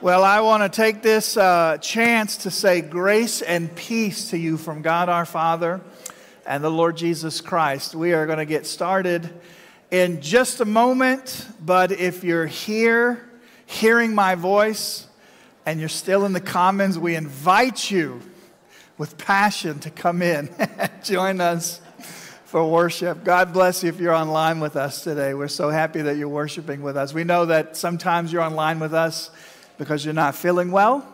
Well, I want to take this uh, chance to say grace and peace to you from God our Father and the Lord Jesus Christ. We are going to get started in just a moment, but if you're here hearing my voice and you're still in the Commons, we invite you with passion to come in and join us for worship. God bless you if you're online with us today. We're so happy that you're worshiping with us. We know that sometimes you're online with us because you're not feeling well.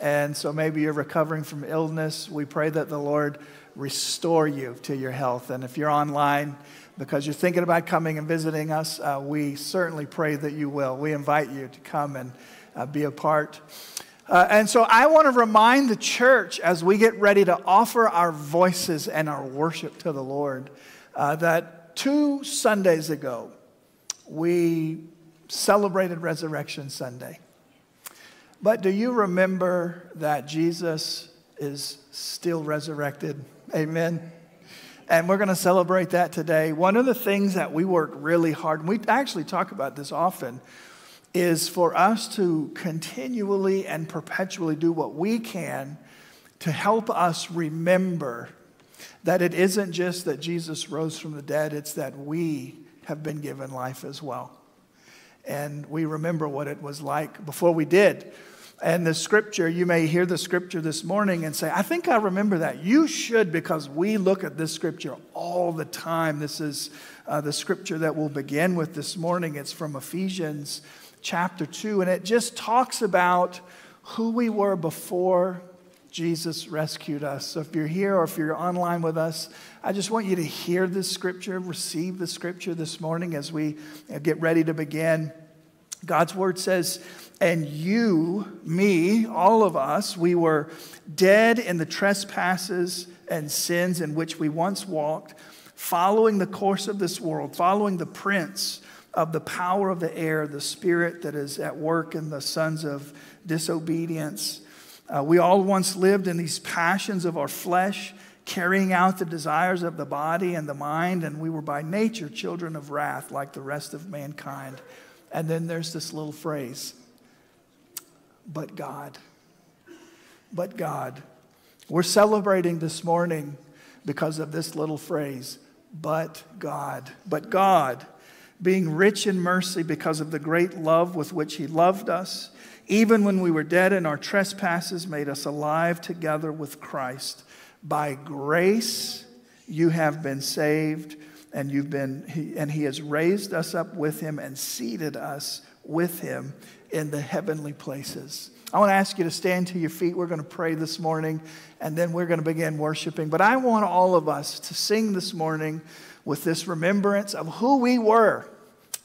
And so maybe you're recovering from illness. We pray that the Lord restore you to your health. And if you're online because you're thinking about coming and visiting us, uh, we certainly pray that you will. We invite you to come and uh, be a part. Uh, and so I want to remind the church as we get ready to offer our voices and our worship to the Lord uh, that two Sundays ago we celebrated Resurrection Sunday. But do you remember that Jesus is still resurrected? Amen. And we're going to celebrate that today. One of the things that we work really hard, and we actually talk about this often, is for us to continually and perpetually do what we can to help us remember that it isn't just that Jesus rose from the dead, it's that we have been given life as well. And we remember what it was like before we did. And the scripture, you may hear the scripture this morning and say, I think I remember that. You should, because we look at this scripture all the time. This is uh, the scripture that we'll begin with this morning. It's from Ephesians chapter 2, and it just talks about who we were before Jesus rescued us. So if you're here or if you're online with us, I just want you to hear this scripture, receive the scripture this morning as we get ready to begin. God's word says, and you, me, all of us, we were dead in the trespasses and sins in which we once walked, following the course of this world, following the prince of the power of the air, the spirit that is at work in the sons of disobedience. Uh, we all once lived in these passions of our flesh, carrying out the desires of the body and the mind, and we were by nature children of wrath like the rest of mankind. And then there's this little phrase but God. But God. We're celebrating this morning because of this little phrase, but God. But God, being rich in mercy because of the great love with which He loved us, even when we were dead in our trespasses, made us alive together with Christ. By grace you have been saved, and you've been and He has raised us up with Him and seated us with Him in the heavenly places. I want to ask you to stand to your feet. We're going to pray this morning, and then we're going to begin worshiping. But I want all of us to sing this morning with this remembrance of who we were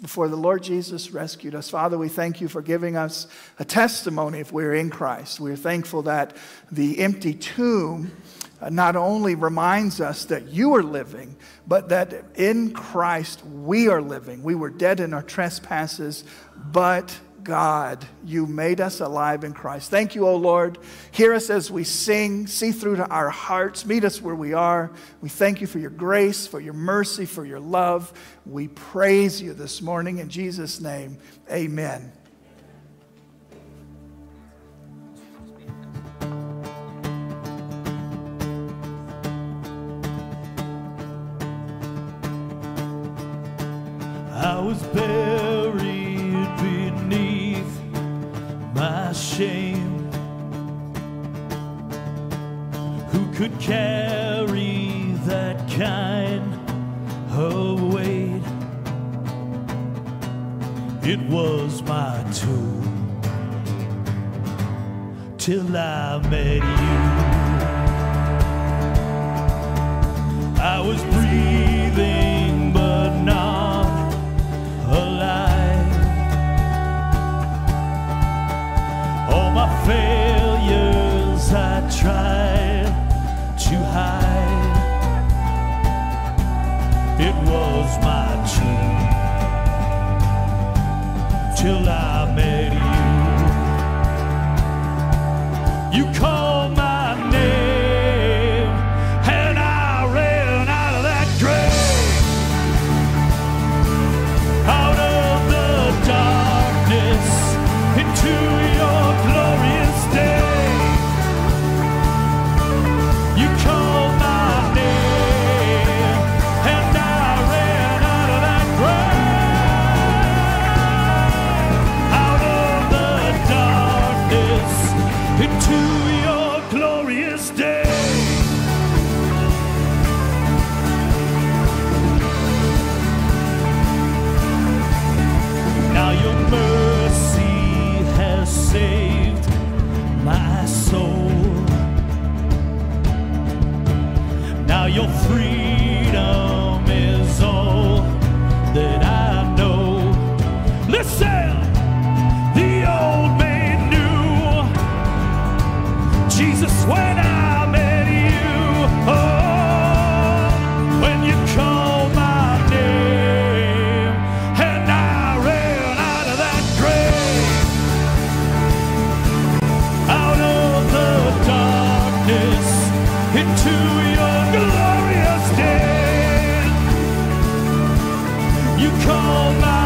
before the Lord Jesus rescued us. Father, we thank you for giving us a testimony if we're in Christ. We're thankful that the empty tomb uh, not only reminds us that you are living, but that in Christ we are living. We were dead in our trespasses, but God, you made us alive in Christ. Thank you, O Lord. Hear us as we sing, see through to our hearts, meet us where we are. We thank you for your grace, for your mercy, for your love. We praise you this morning in Jesus' name. Amen. I was buried shame. Who could carry that kind of weight? It was my tool till I met you. I was breathing, but not my failures I tried to hide. It was my truth till I met you. You called my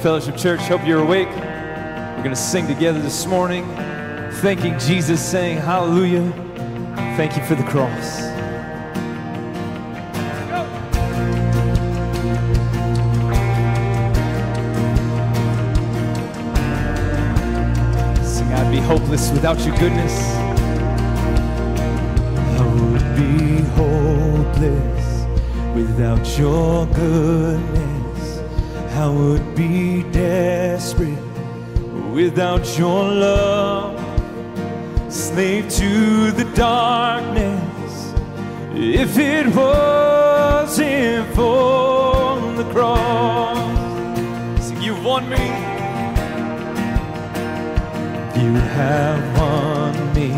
Fellowship Church, hope you're awake. We're going to sing together this morning, thanking Jesus, saying, Hallelujah. Thank you for the cross. Sing, I'd be hopeless without your goodness. I would be hopeless without your goodness. I would be without your love. Slave to the darkness if it wasn't for the cross. You've won me. You have won me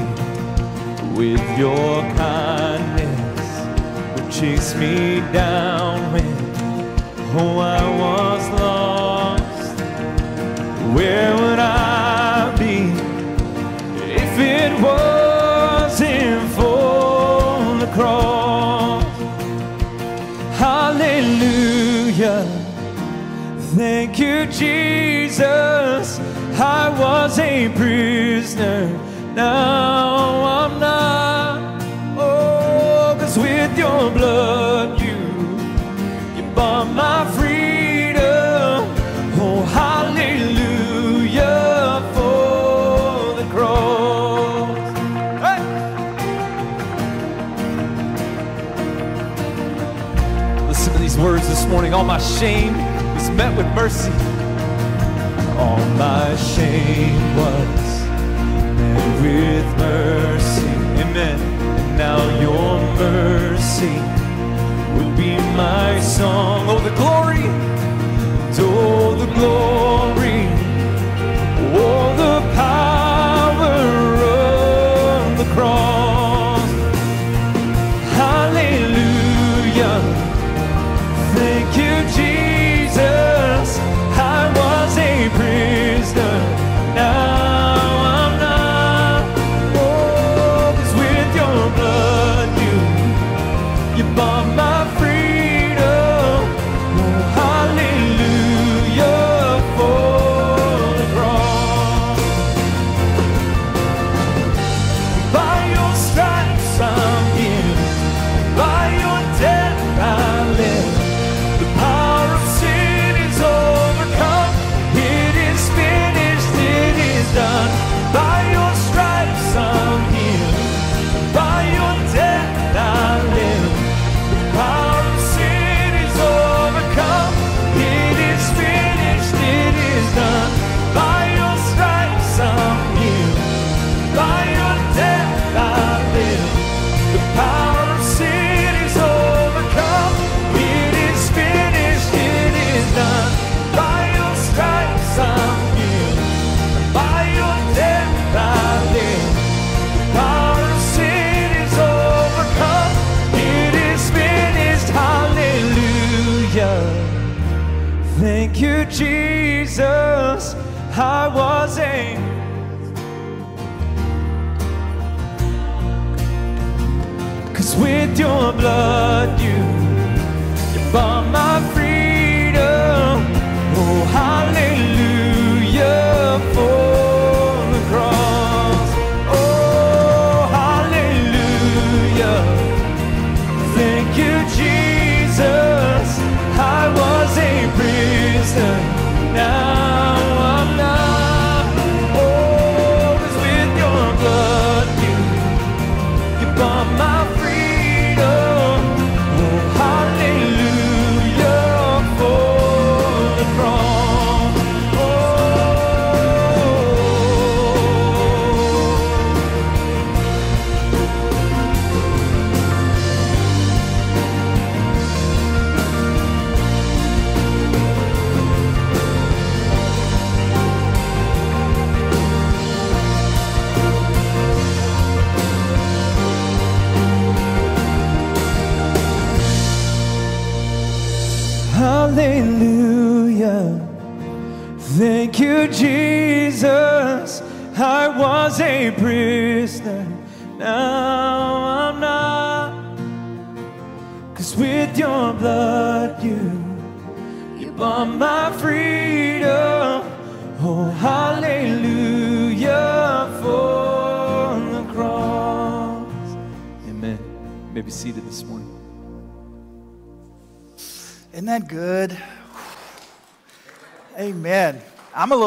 with your kindness. You chased me down when oh I Jesus. I was a prisoner, now I'm not. Oh, cause with your blood you, you bought my freedom. Oh, hallelujah for the cross. Hey! Listen to these words this morning. All my shame was met with mercy. My shame was met with mercy. Amen. And now your mercy will be my song. Oh, the glory. Oh, the glory. Oh, the power of the cross. Your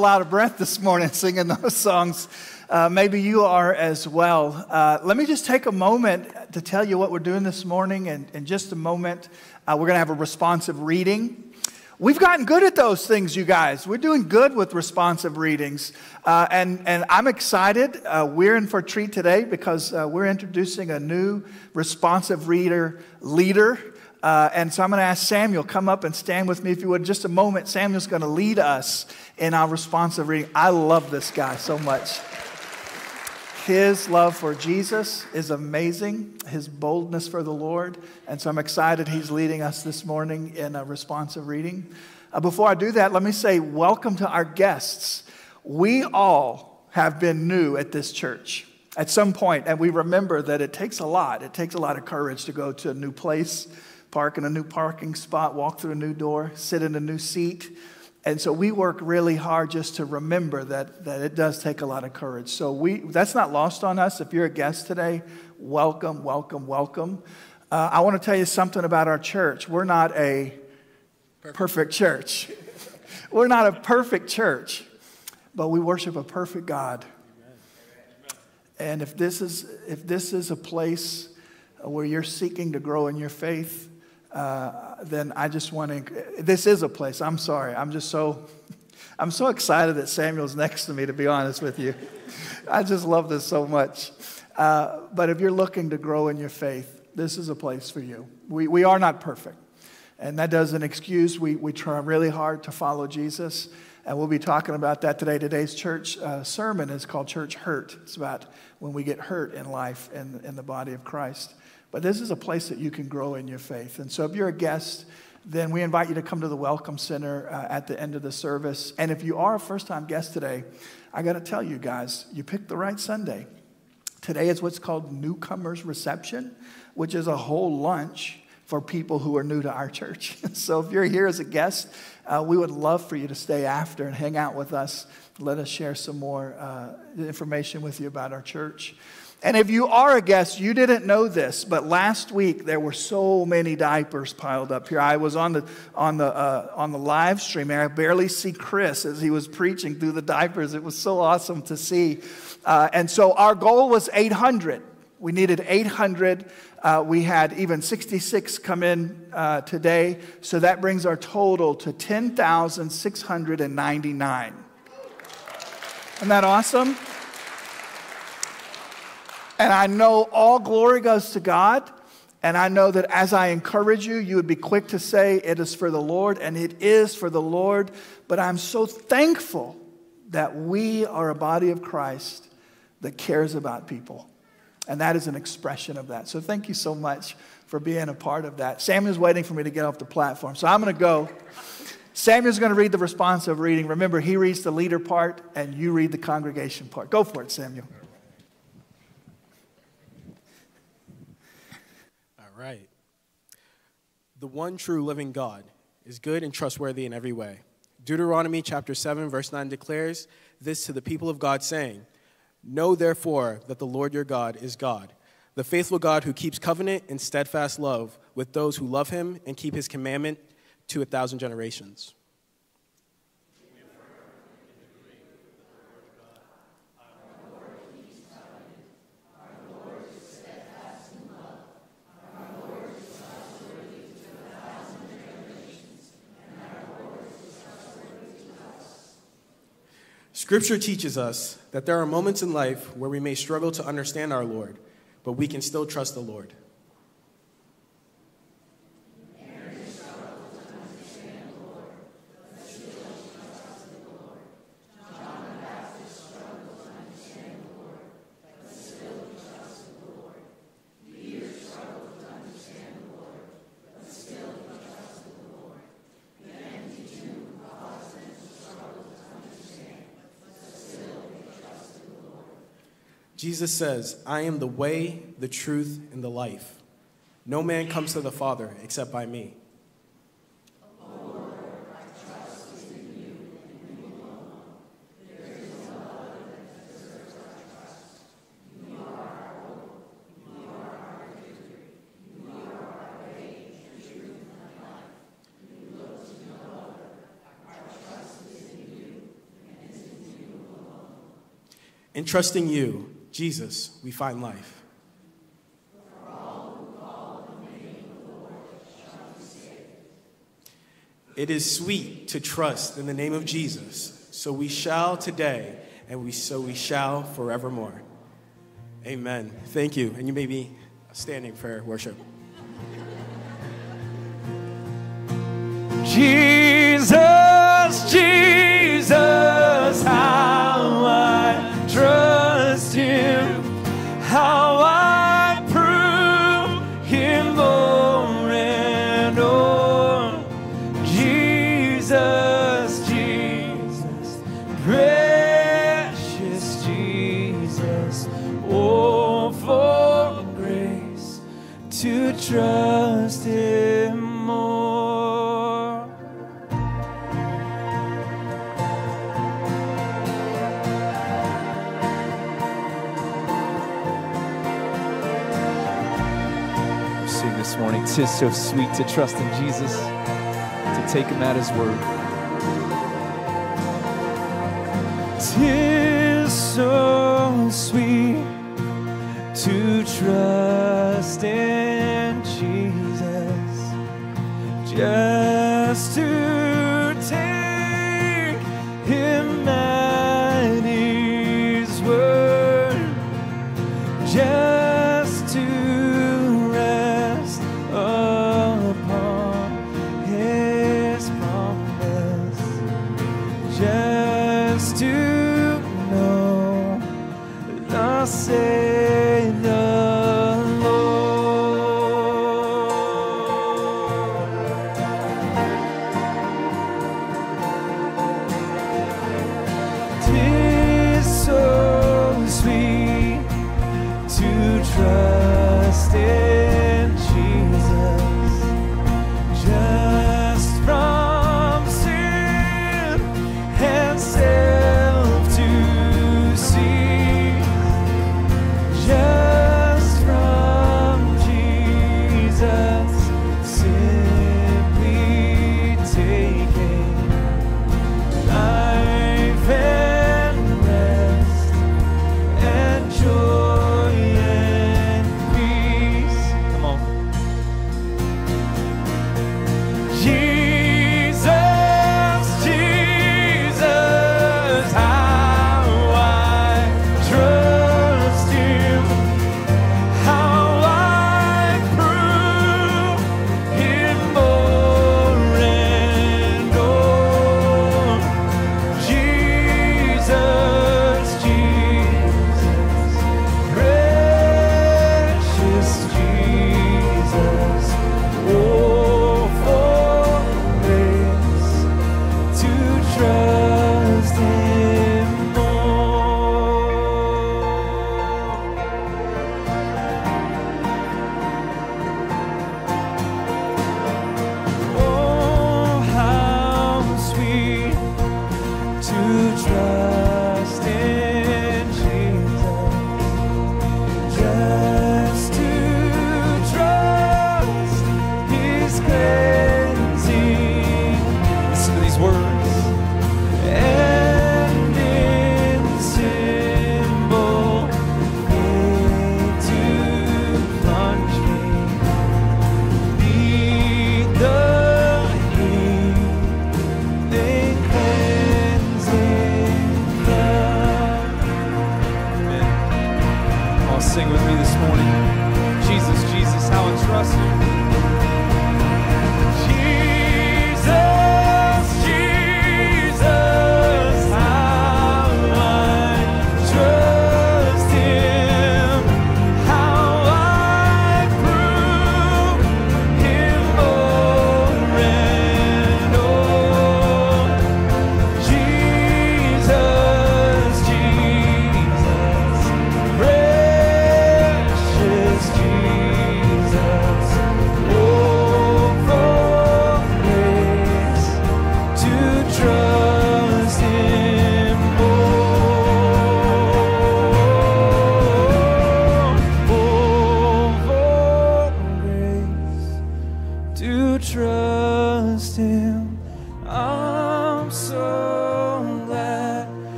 little out of breath this morning singing those songs. Uh, maybe you are as well. Uh, let me just take a moment to tell you what we're doing this morning. And in just a moment, uh, we're going to have a responsive reading. We've gotten good at those things, you guys. We're doing good with responsive readings. Uh, and, and I'm excited. Uh, we're in for a treat today because uh, we're introducing a new responsive reader leader. Uh, and so I'm going to ask Samuel, come up and stand with me if you would. Just a moment, Samuel's going to lead us in our responsive reading. I love this guy so much. His love for Jesus is amazing, his boldness for the Lord. And so I'm excited he's leading us this morning in a responsive reading. Uh, before I do that, let me say welcome to our guests. We all have been new at this church at some point, and we remember that it takes a lot. It takes a lot of courage to go to a new place, park in a new parking spot, walk through a new door, sit in a new seat. And so we work really hard just to remember that, that it does take a lot of courage. So we, that's not lost on us. If you're a guest today, welcome, welcome, welcome. Uh, I want to tell you something about our church. We're not a perfect church. We're not a perfect church, but we worship a perfect God. And if this is, if this is a place where you're seeking to grow in your faith, uh, then I just want to. This is a place. I'm sorry. I'm just so. I'm so excited that Samuel's next to me. To be honest with you, I just love this so much. Uh, but if you're looking to grow in your faith, this is a place for you. We we are not perfect, and that doesn't excuse. We we try really hard to follow Jesus. And we'll be talking about that today. Today's church uh, sermon is called Church Hurt. It's about when we get hurt in life in, in the body of Christ. But this is a place that you can grow in your faith. And so if you're a guest, then we invite you to come to the Welcome Center uh, at the end of the service. And if you are a first time guest today, I got to tell you guys, you picked the right Sunday. Today is what's called Newcomers Reception, which is a whole lunch for people who are new to our church. so if you're here as a guest, uh, we would love for you to stay after and hang out with us. Let us share some more uh, information with you about our church. And if you are a guest, you didn't know this, but last week there were so many diapers piled up here. I was on the on the uh, on the live stream, and I barely see Chris as he was preaching through the diapers. It was so awesome to see. Uh, and so our goal was 800. We needed 800. Uh, we had even 66 come in uh, today, so that brings our total to 10,699. Isn't that awesome? And I know all glory goes to God. And I know that as I encourage you, you would be quick to say, It is for the Lord, and it is for the Lord. But I'm so thankful that we are a body of Christ that cares about people. And that is an expression of that. So thank you so much for being a part of that. Samuel's waiting for me to get off the platform. So I'm going to go. Samuel's going to read the responsive reading. Remember, he reads the leader part and you read the congregation part. Go for it, Samuel. All right. The one true living God is good and trustworthy in every way. Deuteronomy chapter 7, verse 9 declares this to the people of God, saying, Know therefore that the Lord your God is God, the faithful God who keeps covenant and steadfast love with those who love him and keep his commandment to a thousand generations. Scripture teaches us that there are moments in life where we may struggle to understand our Lord, but we can still trust the Lord. Jesus says, I am the way, the truth, and the life. No man comes to the Father except by me. and trusting you, Jesus, we find life. It is sweet to trust in the name of Jesus, so we shall today, and we so we shall forevermore. Amen. Thank you, and you may be standing for worship. Jesus, morning. Tis so sweet to trust in Jesus, to take him at his word. Tis so sweet to trust in Jesus, just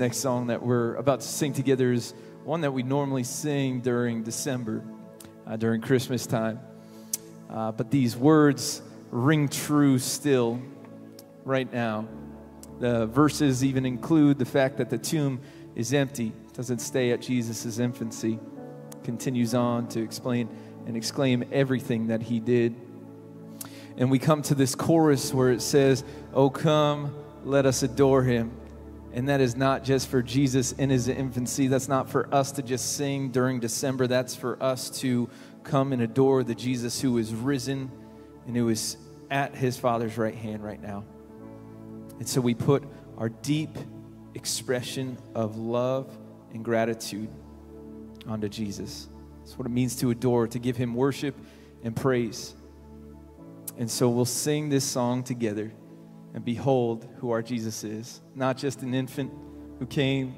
Next song that we're about to sing together is one that we normally sing during December, uh, during Christmas time. Uh, but these words ring true still right now. The verses even include the fact that the tomb is empty, doesn't stay at Jesus' infancy, continues on to explain and exclaim everything that he did. And we come to this chorus where it says, Oh, come, let us adore him. And that is not just for Jesus in his infancy. That's not for us to just sing during December. That's for us to come and adore the Jesus who is risen and who is at his Father's right hand right now. And so we put our deep expression of love and gratitude onto Jesus. That's what it means to adore, to give him worship and praise. And so we'll sing this song together and behold who our Jesus is. Not just an infant who came,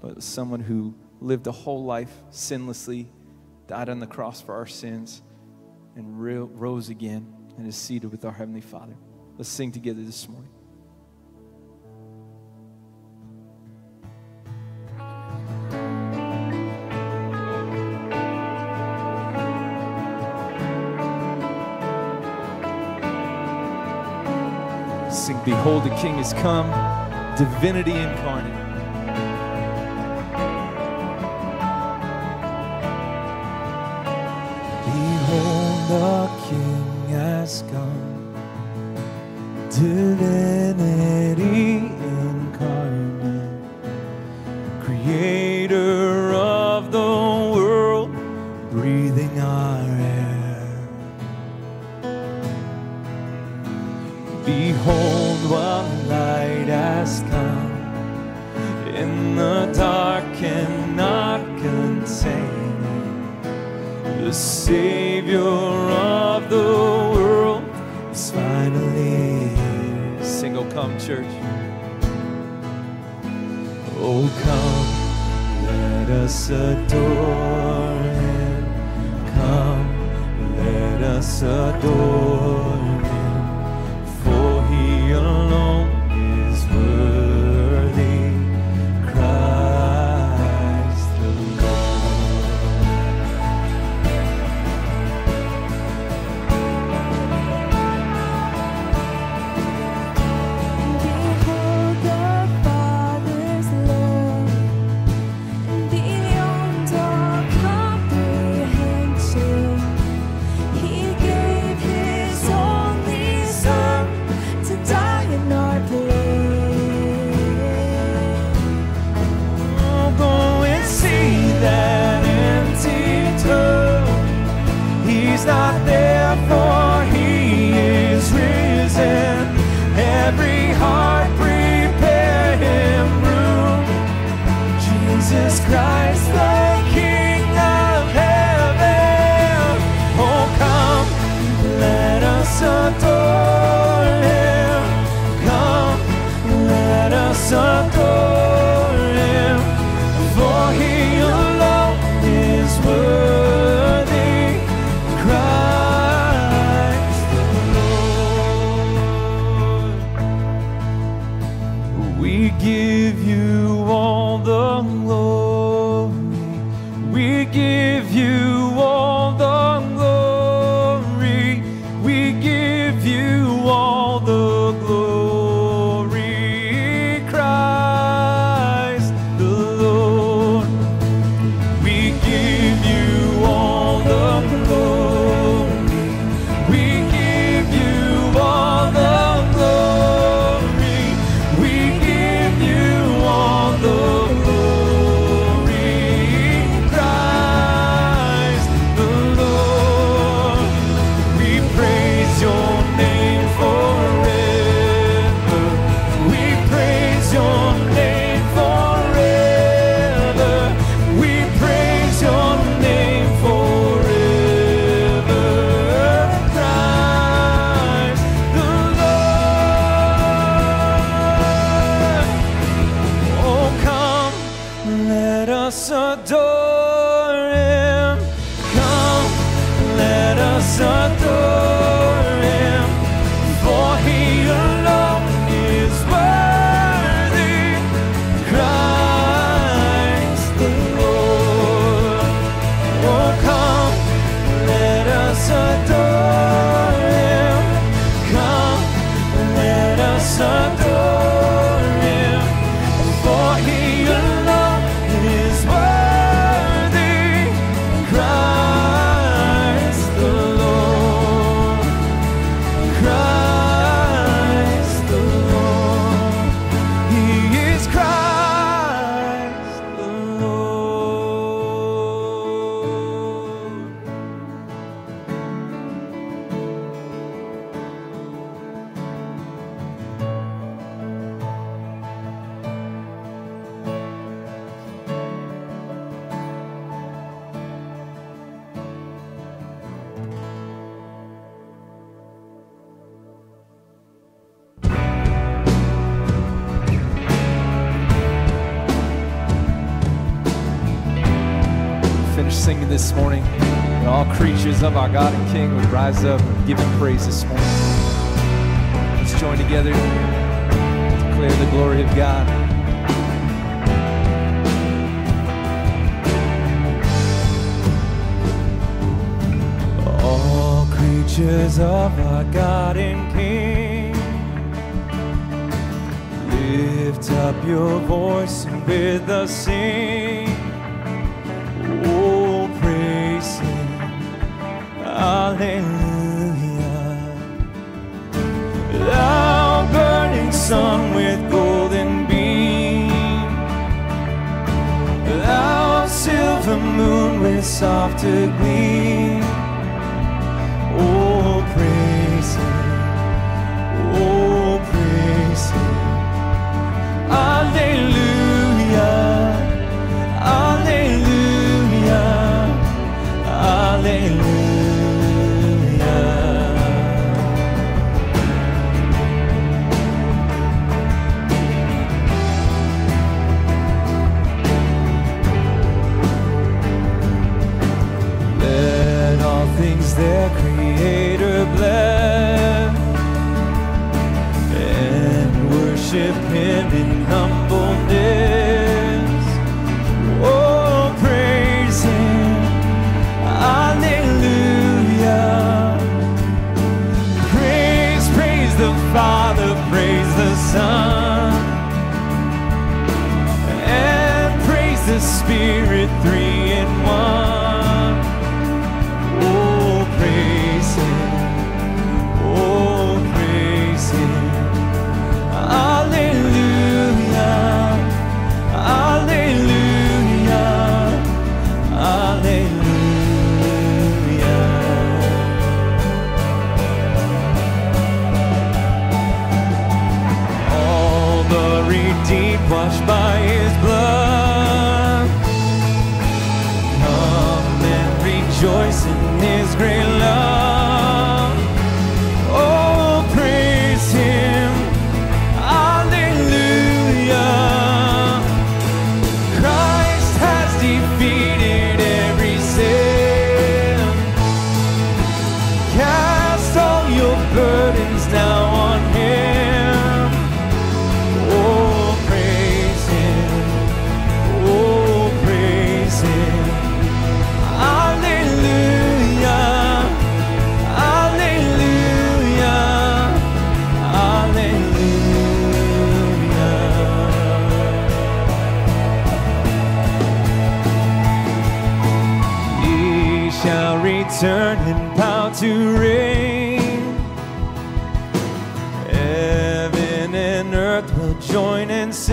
but someone who lived a whole life sinlessly, died on the cross for our sins, and rose again and is seated with our Heavenly Father. Let's sing together this morning. Behold, the King has come, divinity incarnate. Savior of the world is finally here. Oh, come, church. Oh come, let us adore Him. Come, let us adore singing this morning, and all creatures of our God and King would rise up and give him praise this morning. Let's join together to declare the glory of God. All creatures of our God and King, lift up your voice and bid us sing. Hallelujah. Thou burning sun with golden beam, thou silver moon with softer gleam.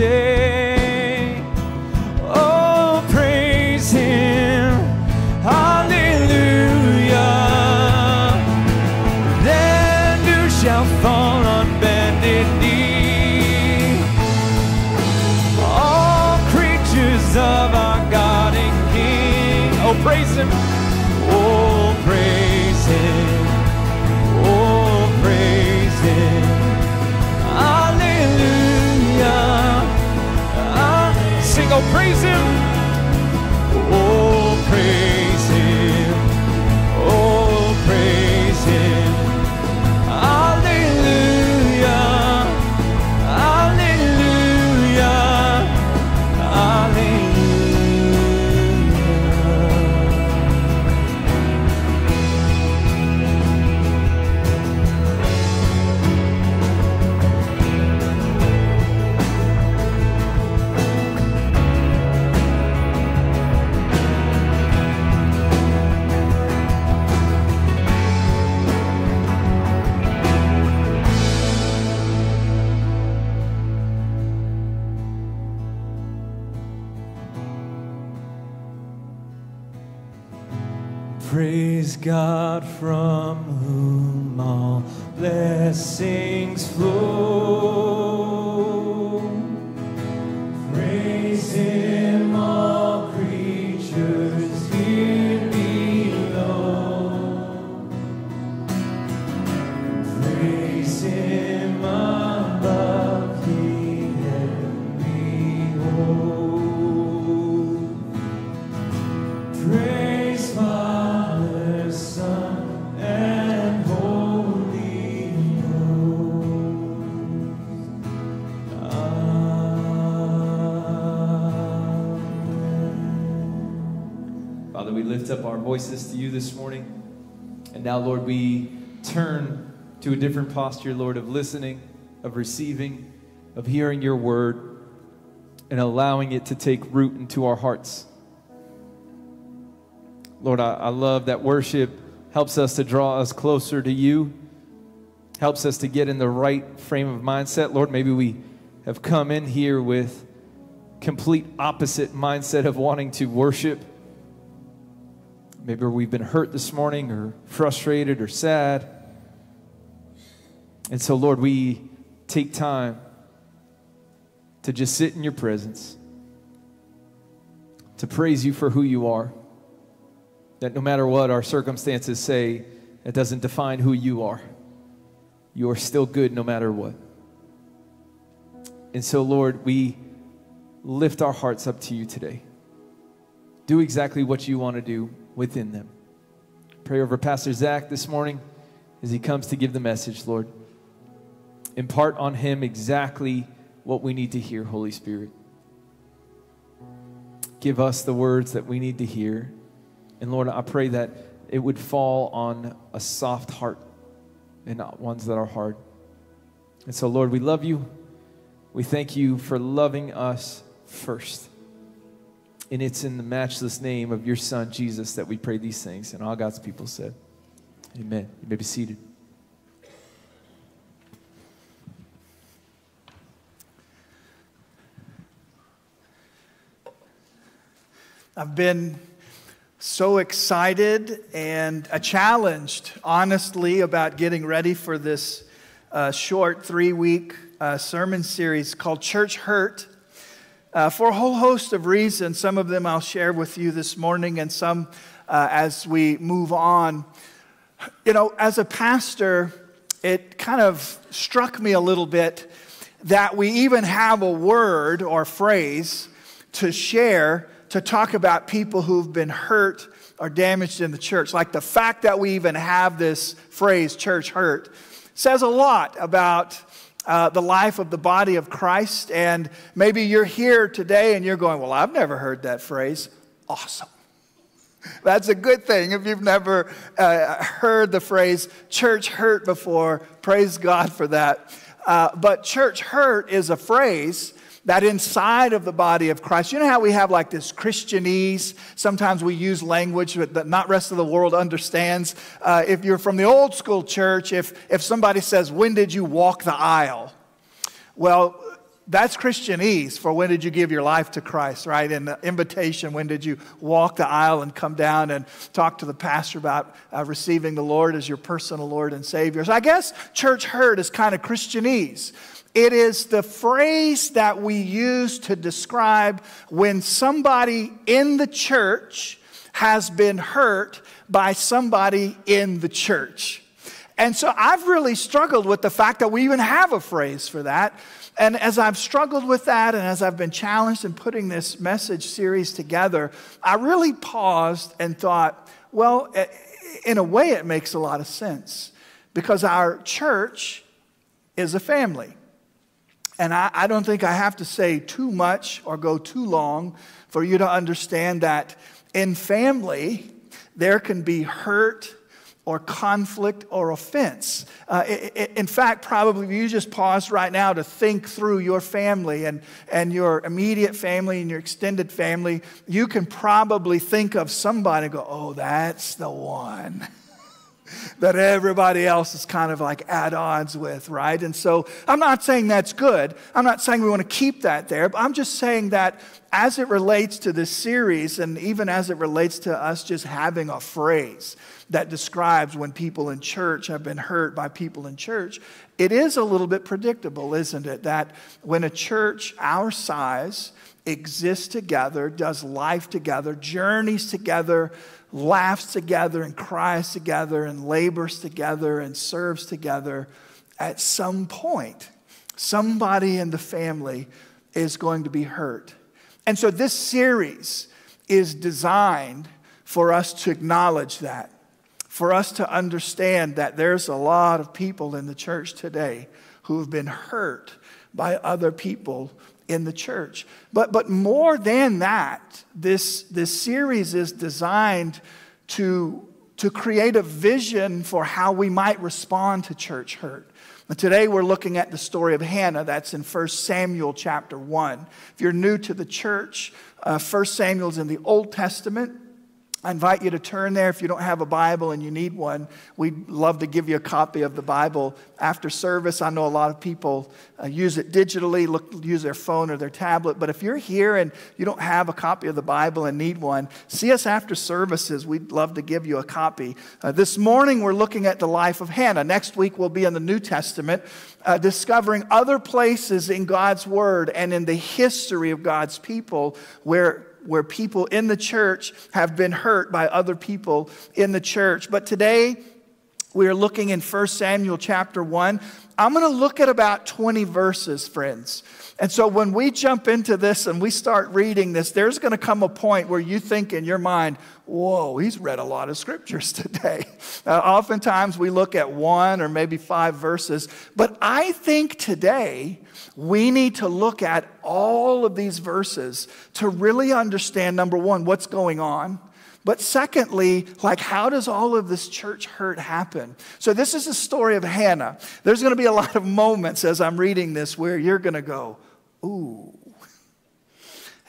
Say, to a different posture, Lord, of listening, of receiving, of hearing your word, and allowing it to take root into our hearts. Lord, I, I love that worship helps us to draw us closer to you, helps us to get in the right frame of mindset. Lord, maybe we have come in here with complete opposite mindset of wanting to worship. Maybe we've been hurt this morning or frustrated or sad. And so, Lord, we take time to just sit in your presence, to praise you for who you are. That no matter what our circumstances say, it doesn't define who you are. You are still good no matter what. And so, Lord, we lift our hearts up to you today. Do exactly what you want to do within them. Pray over Pastor Zach this morning as he comes to give the message, Lord. Impart on him exactly what we need to hear, Holy Spirit. Give us the words that we need to hear. And Lord, I pray that it would fall on a soft heart and not ones that are hard. And so, Lord, we love you. We thank you for loving us first. And it's in the matchless name of your Son, Jesus, that we pray these things. And all God's people said, Amen. You may be seated. I've been so excited and uh, challenged, honestly, about getting ready for this uh, short three week uh, sermon series called Church Hurt. Uh, for a whole host of reasons, some of them I'll share with you this morning, and some uh, as we move on. You know, as a pastor, it kind of struck me a little bit that we even have a word or phrase to share to talk about people who've been hurt or damaged in the church. Like the fact that we even have this phrase, church hurt, says a lot about uh, the life of the body of Christ. And maybe you're here today and you're going, Well, I've never heard that phrase. Awesome. That's a good thing. If you've never uh, heard the phrase church hurt before, praise God for that. Uh, but church hurt is a phrase that inside of the body of Christ, you know how we have like this Christianese? Sometimes we use language that not rest of the world understands. Uh, if you're from the old school church, if, if somebody says, when did you walk the aisle? Well, that's Christianese for when did you give your life to Christ, right? And the invitation, when did you walk the aisle and come down and talk to the pastor about uh, receiving the Lord as your personal Lord and Savior? So I guess church hurt is kind of Christianese. It is the phrase that we use to describe when somebody in the church has been hurt by somebody in the church. And so I've really struggled with the fact that we even have a phrase for that. And as I've struggled with that and as I've been challenged in putting this message series together, I really paused and thought, well, eh, in a way, it makes a lot of sense because our church is a family. And I, I, don't think I have to say too much or go too long for you to understand that in family, there can be hurt or conflict or offense. Uh, in fact, probably if you just pause right now to think through your family and, and your immediate family and your extended family, you can probably think of somebody go, oh, that's the one. that everybody else is kind of like at odds with, right? And so I'm not saying that's good. I'm not saying we want to keep that there, but I'm just saying that as it relates to this series and even as it relates to us just having a phrase that describes when people in church have been hurt by people in church, it is a little bit predictable, isn't it? That when a church our size exists together, does life together, journeys together, laughs together and cries together and labors together and serves together, at some point, somebody in the family is going to be hurt. And so this series is designed for us to acknowledge that, for us to understand that there's a lot of people in the church today who have been hurt by other people in the church. But, but more than that, this, this series is designed to, to create a vision for how we might respond to church hurt. And today we're looking at the story of Hannah. That's in 1 Samuel chapter 1. If you're new to the church, uh, 1 Samuel's in the Old Testament. I invite you to turn there if you don't have a Bible and you need one. We'd love to give you a copy of the Bible after service. I know a lot of people uh, use it digitally, look, use their phone or their tablet. But if you're here and you don't have a copy of the Bible and need one, see us after services. We'd love to give you a copy. Uh, this morning we're looking at the life of Hannah. Next week we'll be in the New Testament, uh, discovering other places in God's Word and in the history of God's people where where people in the church have been hurt by other people in the church. But today, We are looking in 1 Samuel chapter 1. I'm going to look at about 20 verses, friends. And so when we jump into this and we start reading this, there's going to come a point where you think in your mind, whoa, he's read a lot of scriptures today. Oftentimes we look at one or maybe five verses, but I think today we need to look at all of these verses to really understand number one, what's going on. But secondly, like, how does all of this church hurt happen? So, this is the story of Hannah. There's going to be a lot of moments as I'm reading this where you're going to go, ooh.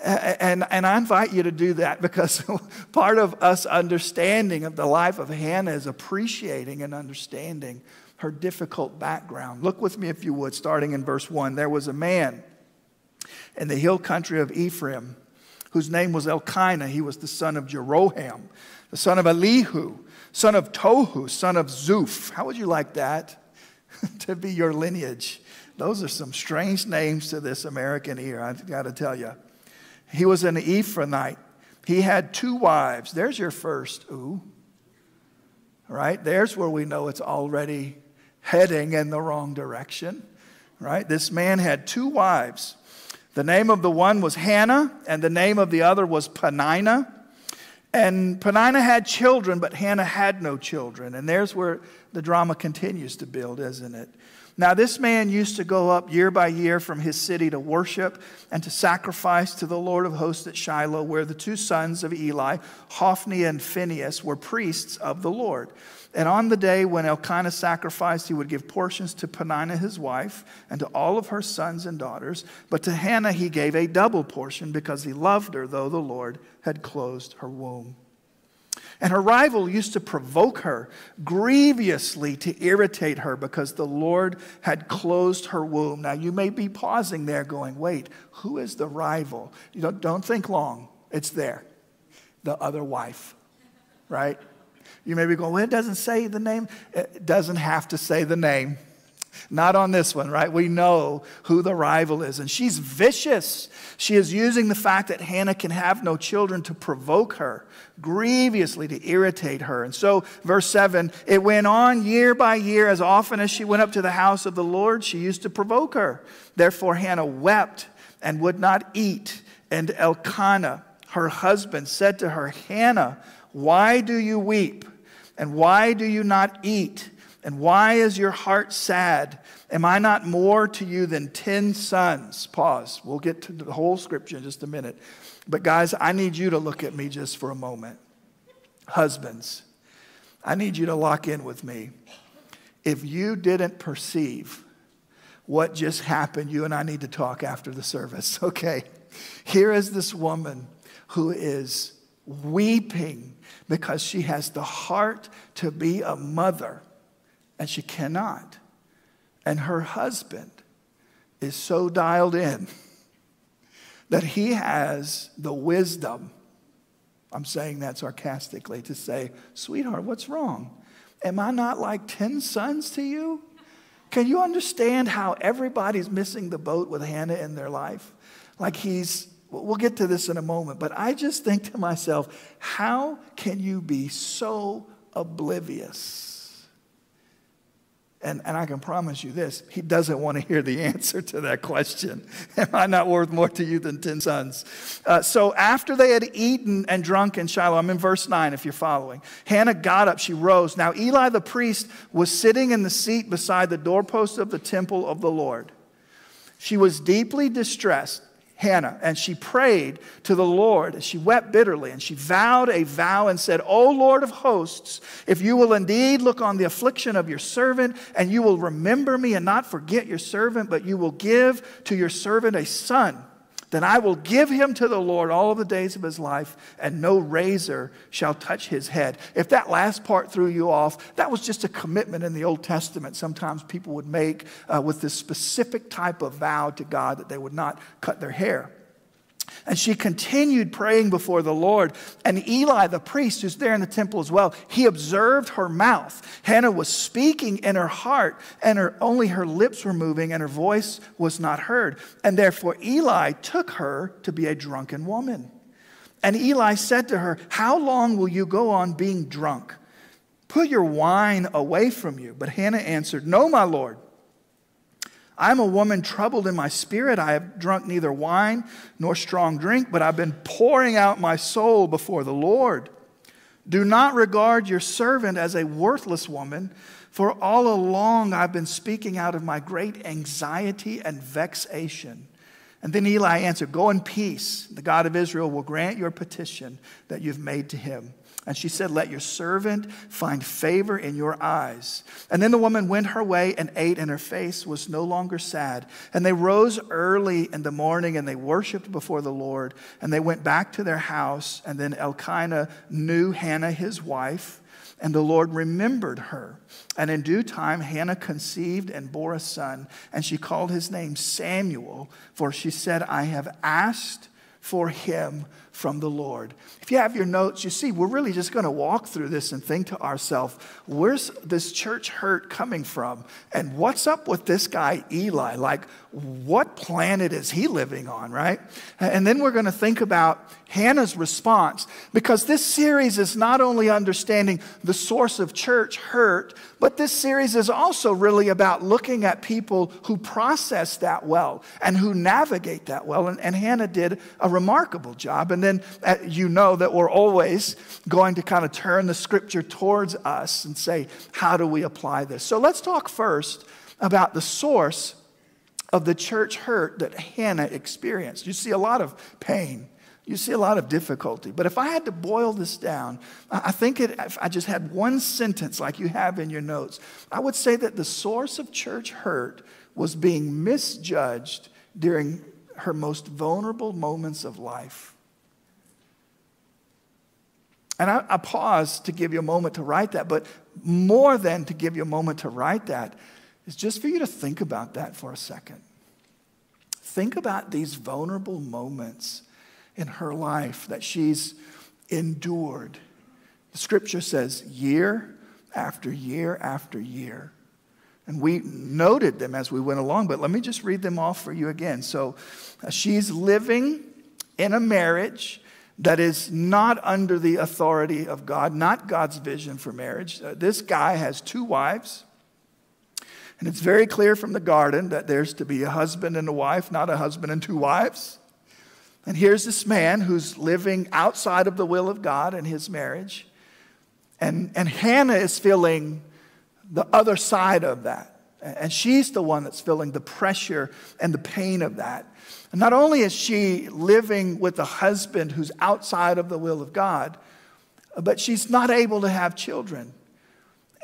And, and I invite you to do that because part of us understanding of the life of Hannah is appreciating and understanding her difficult background. Look with me, if you would, starting in verse 1. There was a man in the hill country of Ephraim whose name was Elkanah. He was the son of Jeroham, the son of Elihu, son of Tohu, son of Zuph. How would you like that to be your lineage? Those are some strange names to this American ear, I've got to tell you. He was an Ephraimite. He had two wives. There's your first, ooh. Right? There's where we know it's already heading in the wrong direction. Right? This man had two wives. The name of the one was Hannah, and the name of the other was Peninnah. And Peninnah had children, but Hannah had no children. And there's where the drama continues to build, isn't it? Now, this man used to go up year by year from his city to worship and to sacrifice to the Lord of hosts at Shiloh, where the two sons of Eli, Hophni and Phinehas, were priests of the Lord. And on the day when Elkanah sacrificed, he would give portions to Peninnah his wife and to all of her sons and daughters. But to Hannah he gave a double portion because he loved her, though the Lord had closed her womb. And her rival used to provoke her grievously to irritate her because the Lord had closed her womb. Now, you may be pausing there going, wait, who is the rival? You don't, don't think long. It's there. The other wife, right? You may be going, well, it doesn't say the name. It doesn't have to say the name. Not on this one, right? We know who the rival is. And she's vicious. She is using the fact that Hannah can have no children to provoke her, grievously to irritate her. And so, verse 7 it went on year by year. As often as she went up to the house of the Lord, she used to provoke her. Therefore, Hannah wept and would not eat. And Elkanah, her husband, said to her, Hannah, why do you weep? And why do you not eat? And why is your heart sad? Am I not more to you than 10 sons? Pause. We'll get to the whole scripture in just a minute. But, guys, I need you to look at me just for a moment. Husbands, I need you to lock in with me. If you didn't perceive what just happened, you and I need to talk after the service, okay? Here is this woman who is weeping because she has the heart to be a mother and she cannot. And her husband is so dialed in that he has the wisdom, I'm saying that sarcastically, to say, Sweetheart, what's wrong? Am I not like 10 sons to you? Can you understand how everybody's missing the boat with Hannah in their life? Like he's We'll get to this in a moment, but I just think to myself, how can you be so oblivious? And, and I can promise you this, he doesn't want to hear the answer to that question. Am I not worth more to you than 10 sons? Uh, so after they had eaten and drunk in Shiloh, I'm in verse 9 if you're following. Hannah got up, she rose. Now Eli the priest was sitting in the seat beside the doorpost of the temple of the Lord. She was deeply distressed Hannah, and she prayed to the Lord. And she wept bitterly, and she vowed a vow and said, O Lord of hosts, if you will indeed look on the affliction of your servant, and you will remember me and not forget your servant, but you will give to your servant a son then I will give him to the Lord all of the days of his life, and no razor shall touch his head. If that last part threw you off, that was just a commitment in the Old Testament sometimes people would make uh, with this specific type of vow to God that they would not cut their hair. And she continued praying before the Lord. And Eli, the priest, who's there in the temple as well, he observed her mouth. Hannah was speaking in her heart, and her, only her lips were moving, and her voice was not heard. And therefore, Eli took her to be a drunken woman. And Eli said to her, How long will you go on being drunk? Put your wine away from you. But Hannah answered, No, my Lord. I'm a woman troubled in my spirit. I have drunk neither wine nor strong drink, but I've been pouring out my soul before the Lord. Do not regard your servant as a worthless woman, for all along I've been speaking out of my great anxiety and vexation. And then Eli answered, Go in peace. The God of Israel will grant your petition that you've made to him. And she said, Let your servant find favor in your eyes. And then the woman went her way and ate, and her face was no longer sad. And they rose early in the morning and they worshiped before the Lord. And they went back to their house. And then Elkanah knew Hannah, his wife, and the Lord remembered her. And in due time, Hannah conceived and bore a son. And she called his name Samuel, for she said, I have asked for him from the Lord. If you have your notes, you see, we're really just going to walk through this and think to ourselves, where's this church hurt coming from? And what's up with this guy, Eli? Like, what planet is he living on, right? And then we're going to think about Hannah's response because this series is not only understanding the source of church hurt, but this series is also really about looking at people who process that well and who navigate that well. And, and Hannah did a remarkable job. And then uh, you know that we're always going to kind of turn the scripture towards us and say, how do we apply this? So let's talk first about the source of the church hurt that Hannah experienced. You see a lot of pain. You see a lot of difficulty. But if I had to boil this down, I think it, if I just had one sentence like you have in your notes, I would say that the source of church hurt was being misjudged during her most vulnerable moments of life. And I, I pause to give you a moment to write that, but more than to give you a moment to write that, is just for you to think about that for a second. Think about these vulnerable moments in her life that she's endured. The scripture says year after year after year. And we noted them as we went along, but let me just read them off for you again. So uh, she's living in a marriage that is not under the authority of God, not God's vision for marriage. Uh, this guy has two wives. And it's very clear from the garden that there's to be a husband and a wife, not a husband and two wives. And here's this man who's living outside of the will of God in his marriage. And, and Hannah is feeling the other side of that. And she's the one that's feeling the pressure and the pain of that. And not only is she living with a husband who's outside of the will of God, but she's not able to have children.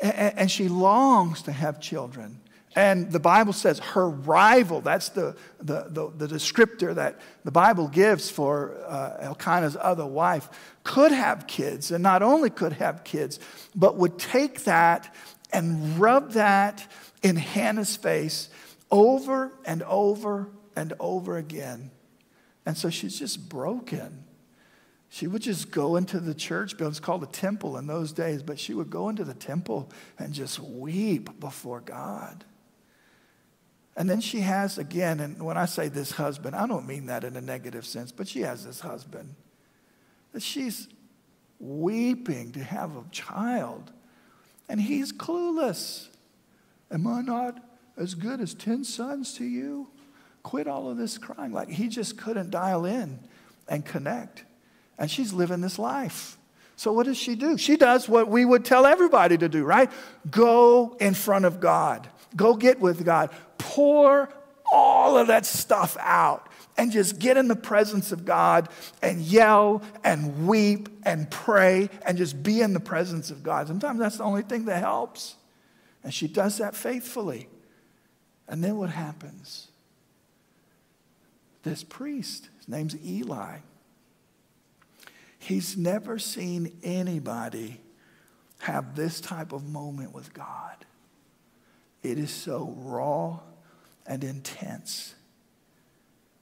And she longs to have children. And the Bible says her rival, that's the, the, the, the descriptor that the Bible gives for uh, Elkanah's other wife, could have kids. And not only could have kids, but would take that and rub that in Hannah's face over and over and over again. And so she's just broken. She would just go into the church building. It's called a temple in those days, but she would go into the temple and just weep before God. And then she has, again, and when I say this husband, I don't mean that in a negative sense, but she has this husband that she's weeping to have a child, and he's clueless. Am I not as good as 10 sons to you? Quit all of this crying. Like he just couldn't dial in and connect. And she's living this life. So, what does she do? She does what we would tell everybody to do, right? Go in front of God. Go get with God. Pour all of that stuff out and just get in the presence of God and yell and weep and pray and just be in the presence of God. Sometimes that's the only thing that helps. And she does that faithfully. And then what happens? This priest, his name's Eli, he's never seen anybody have this type of moment with God. It is so raw and intense.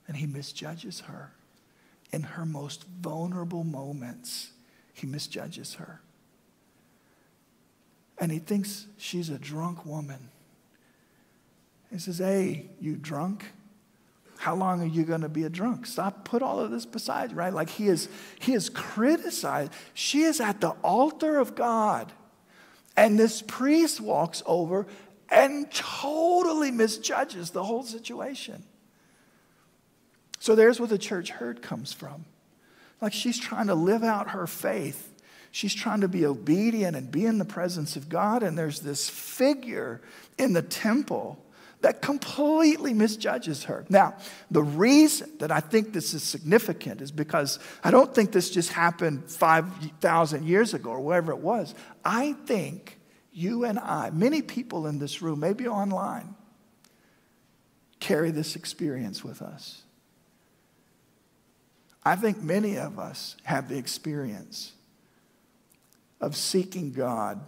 And he misjudges her. In her most vulnerable moments, he misjudges her. And he thinks she's a drunk woman. He says, Hey, you drunk? How long are you going to be a drunk? Stop, put all of this beside you, right? Like he is, he is criticized. She is at the altar of God And this priest walks over and totally misjudges the whole situation. So there's where the church hurt comes from. Like she's trying to live out her faith. She's trying to be obedient and be in the presence of God. And there's this figure in the temple that completely misjudges her. Now, the reason that I think this is significant is because I don't think this just happened 5,000 years ago or wherever it was. I think you and I, many people in this room, maybe online, carry this experience with us. I think many of us have the experience of seeking God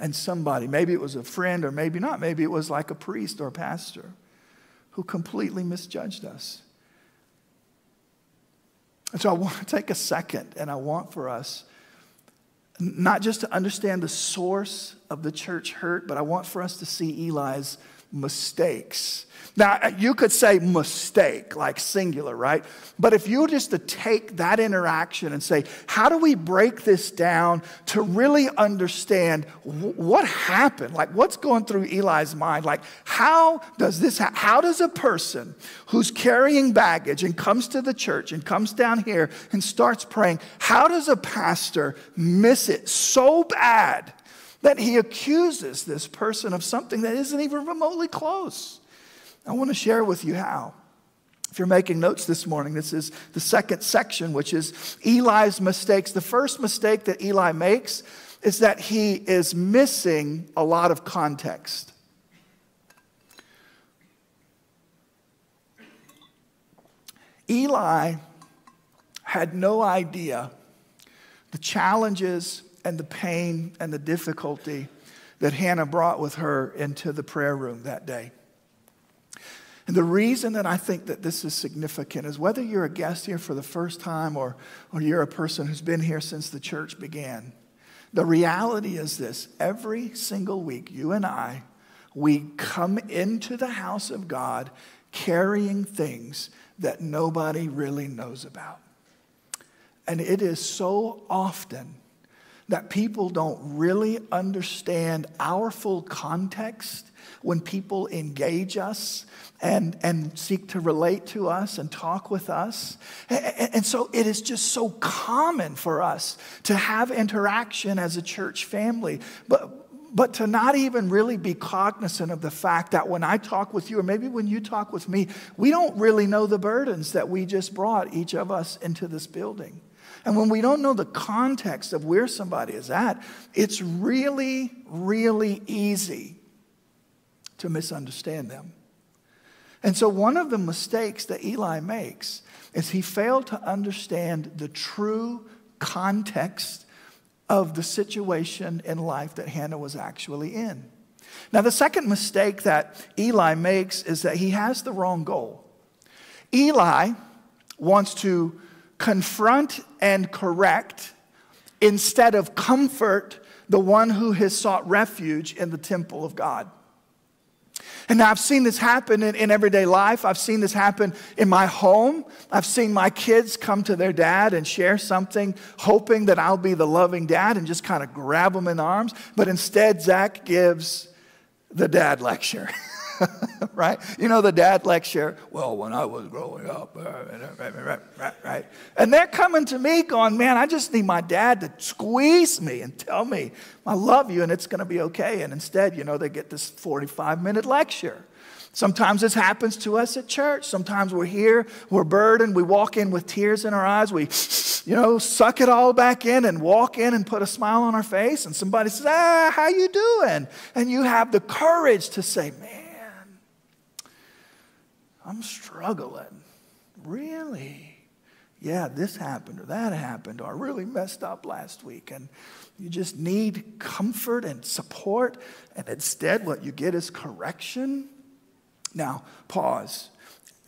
and somebody, maybe it was a friend or maybe not, maybe it was like a priest or a pastor who completely misjudged us. And so I want to take a second and I want for us not just to understand the source of the church hurt, but I want for us to see Eli's mistakes. Now, uh, you could say mistake, like singular, right? But if you were just to take that interaction and say, how do we break this down to really understand what happened? Like, what's going through Eli's mind? Like, how does this, how does a person who's carrying baggage and comes to the church and comes down here and starts praying, how does a pastor miss it so bad? That he accuses this person of something that isn't even remotely close. I want to share with you how. If you're making notes this morning, this is the second section, which is Eli's mistakes. The first mistake that Eli makes is that he is missing a lot of context. Eli had no idea the challenges and the pain and the difficulty that Hannah brought with her into the prayer room that day. And the reason that I think that this is significant is whether you're a guest here for the first time or, or you're a person who's been here since the church began, the reality is this every single week, you and I, we come into the house of God carrying things that nobody really knows about. And it is so often that people don't really understand our full context when people engage us and, and seek to relate to us and talk with us. And, so it is just so common for us to have interaction as a church family. But, but to not even really be cognizant of the fact that when I talk with you, or maybe when you talk with me, we don't really know the burdens that we just brought each of us into this building. And when we don't know the context of where somebody is at, it's really, really easy to misunderstand them. And so, one of the mistakes that Eli makes is he failed to understand the true context of the situation in life that Hannah was actually in. Now, the second mistake that Eli makes is that he has the wrong goal. Eli wants to confront and correct instead of comfort the one who has sought refuge in the temple of God. And now I've seen this happen in, in, everyday life. I've seen this happen in my home. I've seen my kids come to their dad and share something, hoping that I'll be the loving dad and just kind of grab them in arms. But instead, Zach gives the dad lecture. right? You know the dad lecture, well, when I was growing up, right? And they're coming to me going, man, I just need my dad to squeeze me and tell me, I love you and it's going to be okay. And instead, you know, they get this 45 minute lecture. Sometimes this happens to us at church. Sometimes we're here, we're burdened, we walk in with tears in our eyes, we, you know, suck it all back in and walk in and put a smile on our face. And somebody says, ah, how you doing? And you have the courage to say, man, I'm struggling. Really? Yeah, this happened or that happened, or I really messed up last week. And you just need comfort and support. And instead, what you get is correction. Now, pause.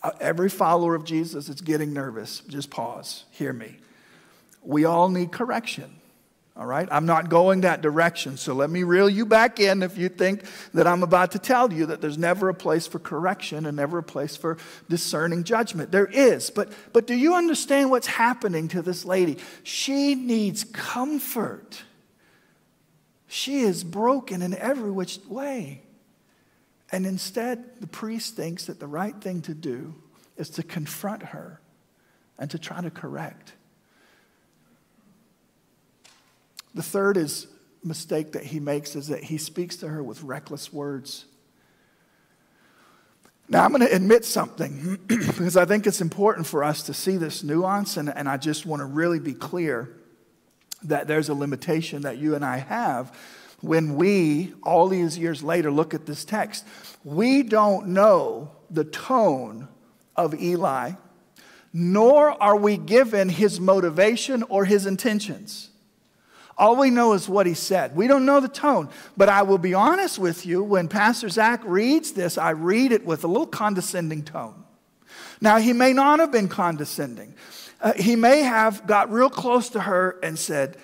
Uh, every follower of Jesus is getting nervous. Just pause. Hear me. We all need correction. All right? I'm not going that direction. So let me reel you back in if you think that I'm about to tell you that there's never a place for correction and never a place for discerning judgment. There is. But, but do you understand what's happening to this lady? She needs comfort. She is broken in every which way. And instead, the priest thinks that the right thing to do is to confront her and to try to correct. The third is mistake that he makes is that he speaks to her with reckless words. Now, I'm going to admit something because I think it's important for us to see this nuance, and, and I just want to really be clear that there's a limitation that you and I have when we, all these years later, look at this text. We don't know the tone of Eli, nor are we given his motivation or his intentions. All we know is what he said. We don't know the tone. But I will be honest with you, when Pastor Zach reads this, I read it with a little condescending tone. Now, he may not have been condescending. Uh, he may have got real close to her and said,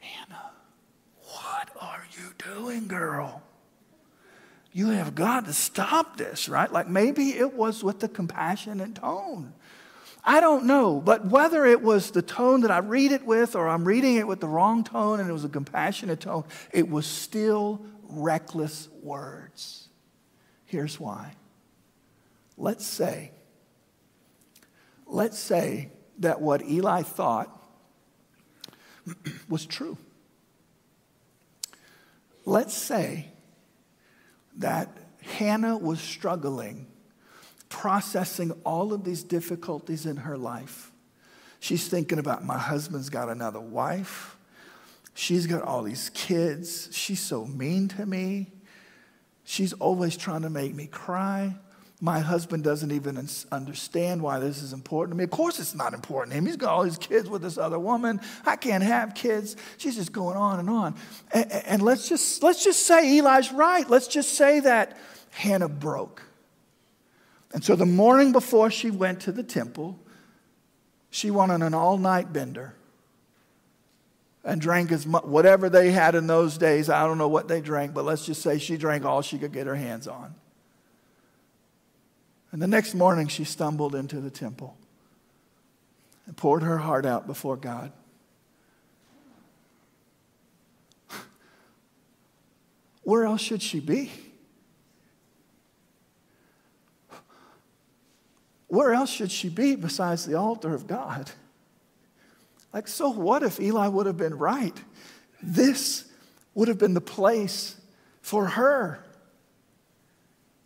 Hannah, what are you doing, girl? You have got to stop this, right? Like maybe it was with the compassionate tone. I don't know, but whether it was the tone that I read it with or I'm reading it with the wrong tone and it was a compassionate tone, it was still reckless words. Here's why. Let's say, let's say that what Eli thought was true. Let's say that Hannah was struggling processing all of these difficulties in her life. She's thinking about my husband's got another wife. She's got all these kids. She's so mean to me. She's always trying to make me cry. My husband doesn't even understand why this is important to me. Of course, it's not important to him. He's got all these kids with this other woman. I can't have kids. She's just going on and on. And, and let's, just, let's just say Eli's right. Let's just say that Hannah broke. And so the morning before she went to the temple, she went on an all night bender and drank as much, whatever they had in those days. I don't know what they drank, but let's just say she drank all she could get her hands on. And the next morning, she stumbled into the temple and poured her heart out before God. Where else should she be? Where else should she be besides the altar of God? Like, so what if Eli would have been right? This would have been the place for her.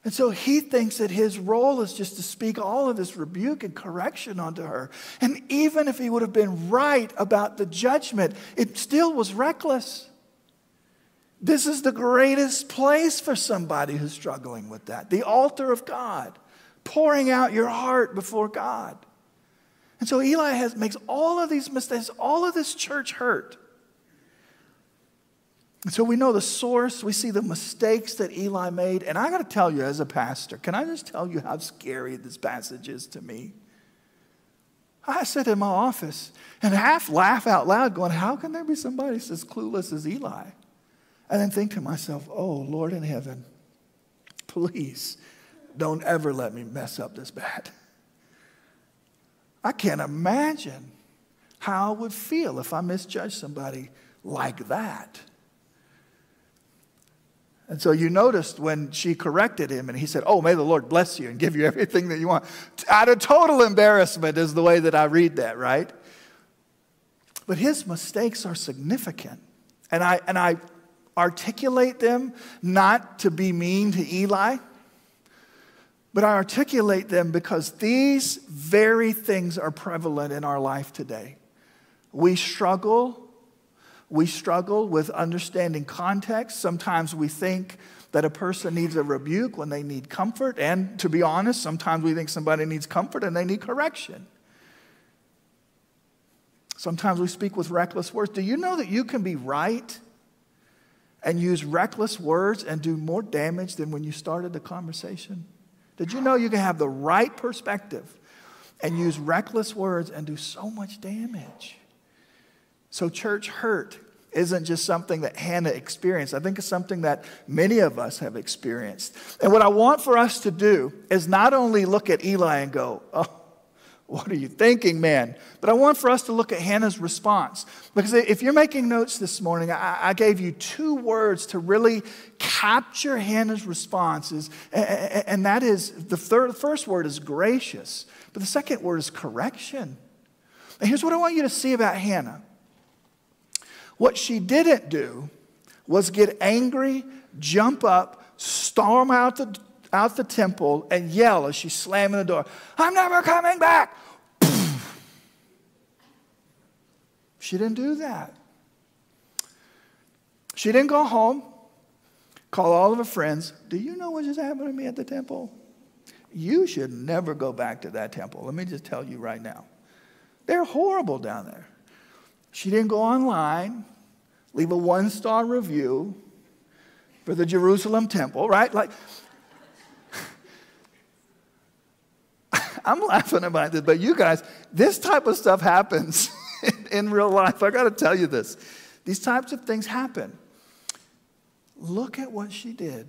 And so he thinks that his role is just to speak all of this rebuke and correction onto her. And even if he would have been right about the judgment, it still was reckless. This is the greatest place for somebody who's struggling with that the altar of God pouring out your heart before God. And so Eli has, makes all of these mistakes, all of this church hurt. And so we know the source, we see the mistakes that Eli made. And I got to tell you, as a pastor, can I just tell you how scary this passage is to me? I sit in my office and half laugh out loud, going, How can there be somebody as clueless as Eli? And then think to myself, Oh, Lord in heaven, please don't ever let me mess up this bad. I can't imagine how I would feel if I misjudged somebody like that. And so you noticed when she corrected him and he said, Oh, may the Lord bless you and give you everything that you want. Out of total embarrassment is the way that I read that, right? But his mistakes are significant. And I, and I articulate them not to be mean to Eli, but I articulate them because these very things are prevalent in our life today. We struggle. We struggle with understanding context. Sometimes we think that a person needs a rebuke when they need comfort. And to be honest, sometimes we think somebody needs comfort and they need correction. Sometimes we speak with reckless words. Do you know that you can be right and use reckless words and do more damage than when you started the conversation? Did you know you can have the right perspective and use reckless words and do so much damage? So, church hurt isn't just something that Hannah experienced. I think it's something that many of us have experienced. And what I want for us to do is not only look at Eli and go, oh, What are you thinking, man? But I want for us to look at Hannah's response. Because if you're making notes this morning, I, I gave you two words to really capture Hannah's responses. And, that is the, third, first word is gracious, but the second word is correction. And here's what I want you to see about Hannah. What she didn't do was get angry, jump up, storm out the out the temple and yell as she's slamming the door, I'm never coming back. She didn't do that. She didn't go home, call all of her friends. Do you know what just happened to me at the temple? You should never go back to that temple. Let me just tell you right now. They're horrible down there. She didn't go online, leave a one star review for the Jerusalem temple, right? Like, I'm laughing about this, but you guys, this type of stuff happens in, real life. I got to tell you this. These types of things happen. Look at what she did.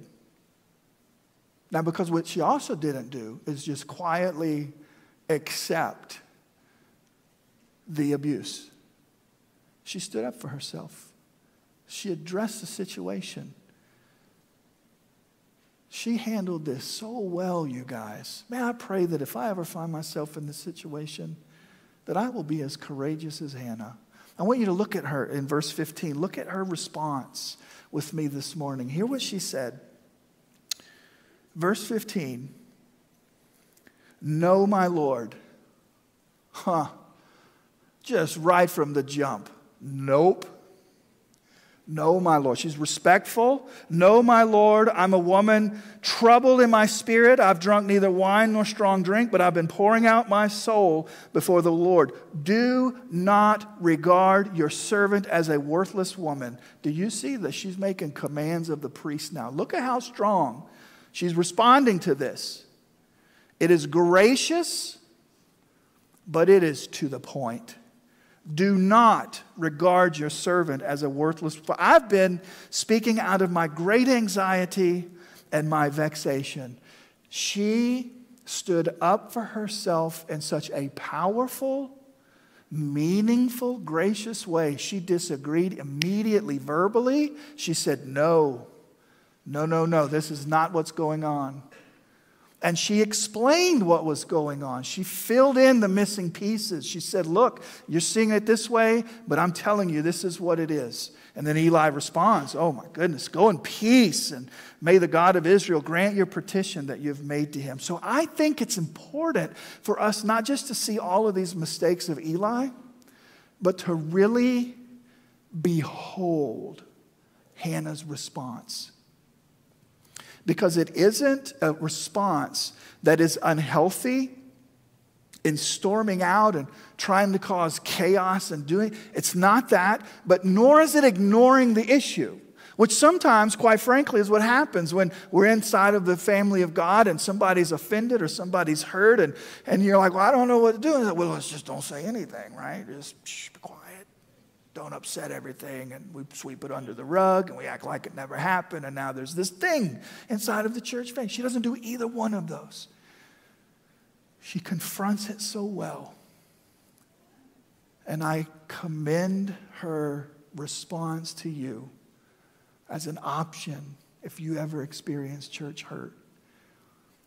Now, because what she also didn't do is just quietly accept the abuse. She stood up for herself. She addressed the situation. She handled this so well, you guys. May I pray that if I ever find myself in this situation, that I will be as courageous as Hannah. I want you to look at her in verse 15. Look at her response with me this morning. Hear what she said. Verse 15 No, my Lord. Huh. Just right from the jump. Nope. No, my Lord. She's respectful. No, my Lord, I'm a woman troubled in my spirit. I've drunk neither wine nor strong drink, but I've been pouring out my soul before the Lord. Do not regard your servant as a worthless woman. Do you see that she's making commands of the priest now? Look at how strong she's responding to this. It is gracious, but it is to the point. Do not regard your servant as a worthless. For I've been speaking out of my great anxiety and my vexation. She stood up for herself in such a powerful, meaningful, gracious way. She disagreed immediately verbally. She said, No, no, no, no, this is not what's going on. And she explained what was going on. She filled in the missing pieces. She said, Look, you're seeing it this way, but I'm telling you, this is what it is. And then Eli responds, Oh my goodness, go in peace, and may the God of Israel grant your petition that you've made to him. So I think it's important for us not just to see all of these mistakes of Eli, but to really behold Hannah's response because it isn't a response that is unhealthy in storming out and trying to cause chaos and doing it's not that but nor is it ignoring the issue which sometimes quite frankly is what happens when we're inside of the family of god and somebody's offended or somebody's hurt and, and you're like well i don't know what to do. And like, well let's just don't say anything right? Just shh, be quiet don't upset everything and we sweep it under the rug and we act like it never happened and now there's this thing inside of the church faith. She doesn't do either one of those. She confronts it so well. And I commend her response to you as an option if you ever experience church hurt.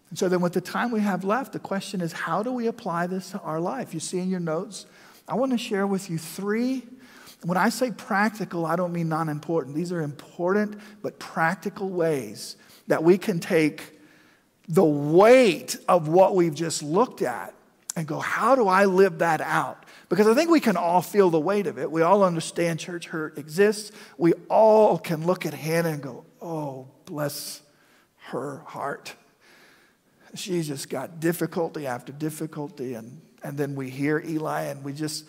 And so then, with the time we have left, the question is how do we apply this to our life? You see in your notes, I want to share with you three when I say practical, I don't mean non important. These are important but practical ways that we can take the weight of what we've just looked at and go, how do I live that out? Because I think we can all feel the weight of it. We all understand church hurt exists. We all can look at Hannah and go, oh, bless her heart. She's just got difficulty after difficulty. And, and then we hear Eli and we just,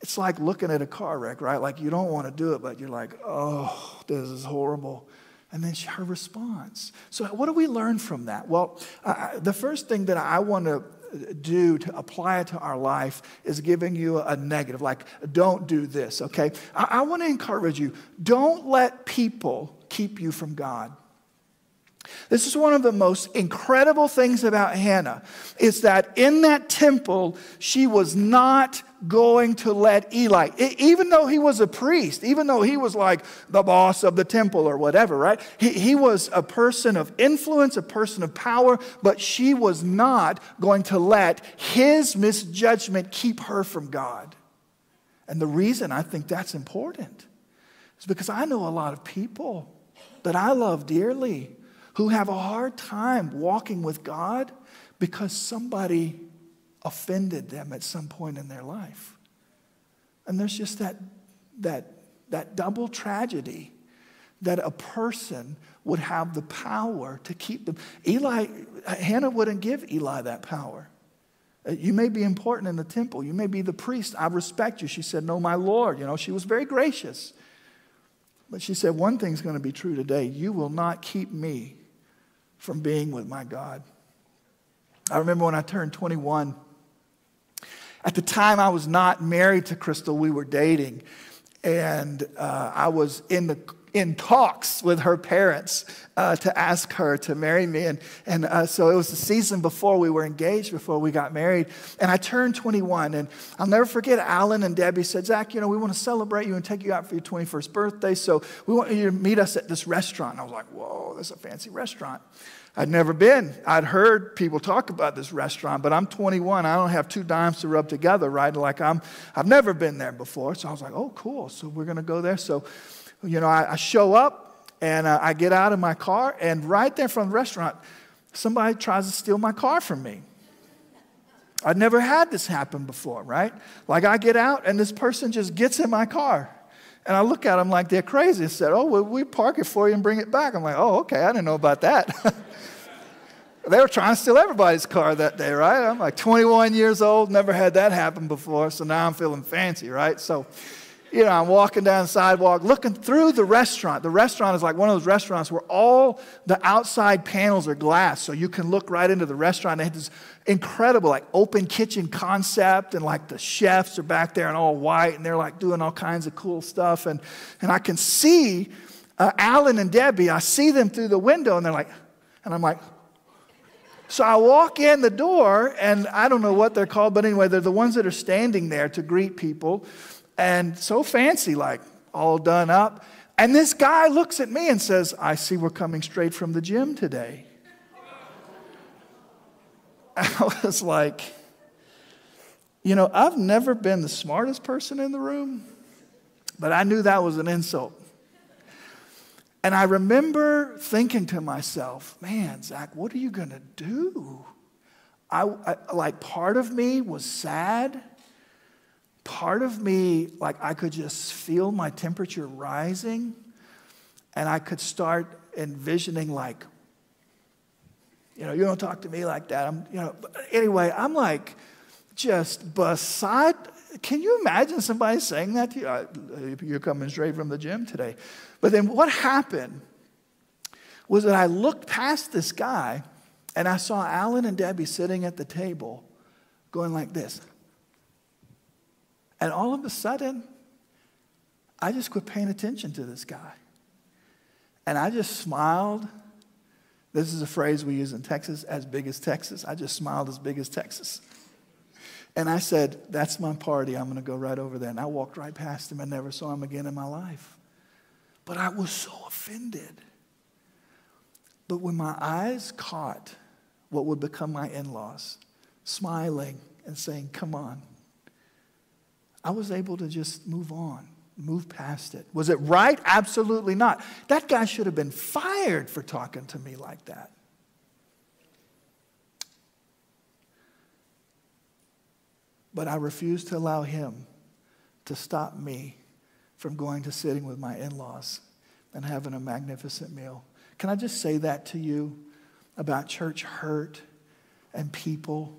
it's like looking at a car wreck, right? Like you don't want to do it, but you're like, oh, this is horrible. And then her response. So, what do we learn from that? Well, uh, the first thing that I want to do to apply it to our life is giving you a negative, like, don't do this, okay? I, I want to encourage you don't let people keep you from God. This is one of the most incredible things about Hannah is that in that temple, she was not going to let Eli, even though he was a priest, even though he was like the boss of the temple or whatever, right? He, he was a person of influence, a person of power, but she was not going to let his misjudgment keep her from God. And the reason I think that's important is because I know a lot of people that I love dearly who have a hard time walking with God because somebody offended them at some point in their life. And there's just that, that, that double tragedy that a person would have the power to keep them. Eli, Hannah wouldn't give Eli that power. Uh, You may be important in the temple. You may be the priest. I respect you. She said, No, my Lord. You know, she was very gracious. But she said, One thing's going to be true today. You will not keep me from being with my God. I remember when I turned 21. At the time, I was not married to Crystal. We were dating. And uh, I was in, the, in talks with her parents uh, to ask her to marry me. And, and uh, so it was the season before we were engaged, before we got married. And I turned 21. And I'll never forget, Alan and Debbie said, Zach, you know, we want to celebrate you and take you out for your 21st birthday. So we want you to meet us at this restaurant. And I was like, whoa, this is a fancy restaurant. I'd never been. I'd heard people talk about this restaurant, but I'm 21. I don't have two dimes to rub together, right? Like I'm, I've never been there before. So I was like, oh, cool. So we're going to go there. So, you know, I, I show up and uh, I get out of my car, and right there from the restaurant, somebody tries to steal my car from me. I'd never had this happen before, right? Like I get out and this person just gets in my car. And I look at them like they're crazy and said, Oh, well, we park it for you and bring it back. I'm like, Oh, okay, I didn't know about that. they were trying to steal everybody's car that day, right? I'm like 21 years old, never had that happen before, so now I'm feeling fancy, right? So, you know, I'm walking down the sidewalk, looking through the restaurant. The restaurant is like one of those restaurants where all the outside panels are glass, so you can look right into the restaurant. They had this incredible, like, open kitchen concept, and like the chefs are back there in all white, and they're like doing all kinds of cool stuff. And, and I can see uh, Alan and Debbie, I see them through the window, and they're like, and I'm like, so I walk in the door, and I don't know what they're called, but anyway, they're the ones that are standing there to greet people, and so fancy, like all done up. And this guy looks at me and says, I see we're coming straight from the gym today. I was like, you know, I've never been the smartest person in the room, but I knew that was an insult. And I remember thinking to myself, man, Zach, what are you going to do? I, I, like, part of me was sad. Part of me, like, I could just feel my temperature rising. And I could start envisioning, like, you know, you don't talk to me like that. I'm, you know, anyway, I'm like just beside. Can you imagine somebody saying that to you? You're coming straight from the gym today. But then what happened was that I looked past this guy and I saw Alan and Debbie sitting at the table going like this. And all of a sudden, I just quit paying attention to this guy. And I just smiled. This is a phrase we use in Texas, as big as Texas. I just smiled as big as Texas. And I said, That's my party. I'm going to go right over there. And I walked right past him I never saw him again in my life. But I was so offended. But when my eyes caught what would become my in laws, smiling and saying, Come on, I was able to just move on, move past it. Was it right? Absolutely not. That guy should have been fired for talking to me like that. But I refused to allow him to stop me from going to sitting with my in laws and having a magnificent meal. Can I just say that to you about church hurt and people?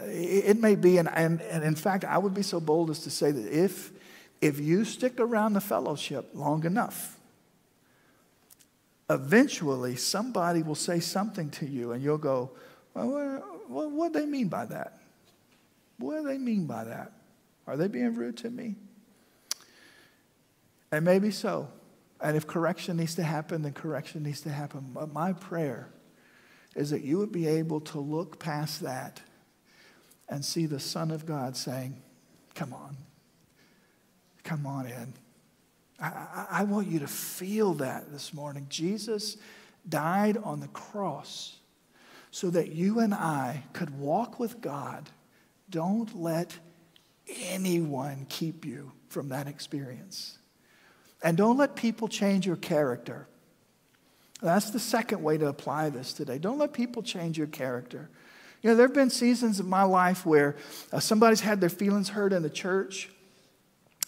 It may be, and, and, and in fact, I would be so bold as to say that if, if you stick around the fellowship long enough, eventually somebody will say something to you and you'll go, well, what, what do they mean by that? What do they mean by that? Are they being rude to me? And maybe so. And if correction needs to happen, then correction needs to happen. But my prayer is that you would be able to look past that and see the Son of God saying, Come on, come on in. I, I, I want you to feel that this morning. Jesus died on the cross so that you and I could walk with God. Don't let anyone keep you from that experience. And don't let people change your character. That's the second way to apply this today. Don't let people change your character. You know, there have been seasons of my life where uh, somebody's had their feelings hurt in the church.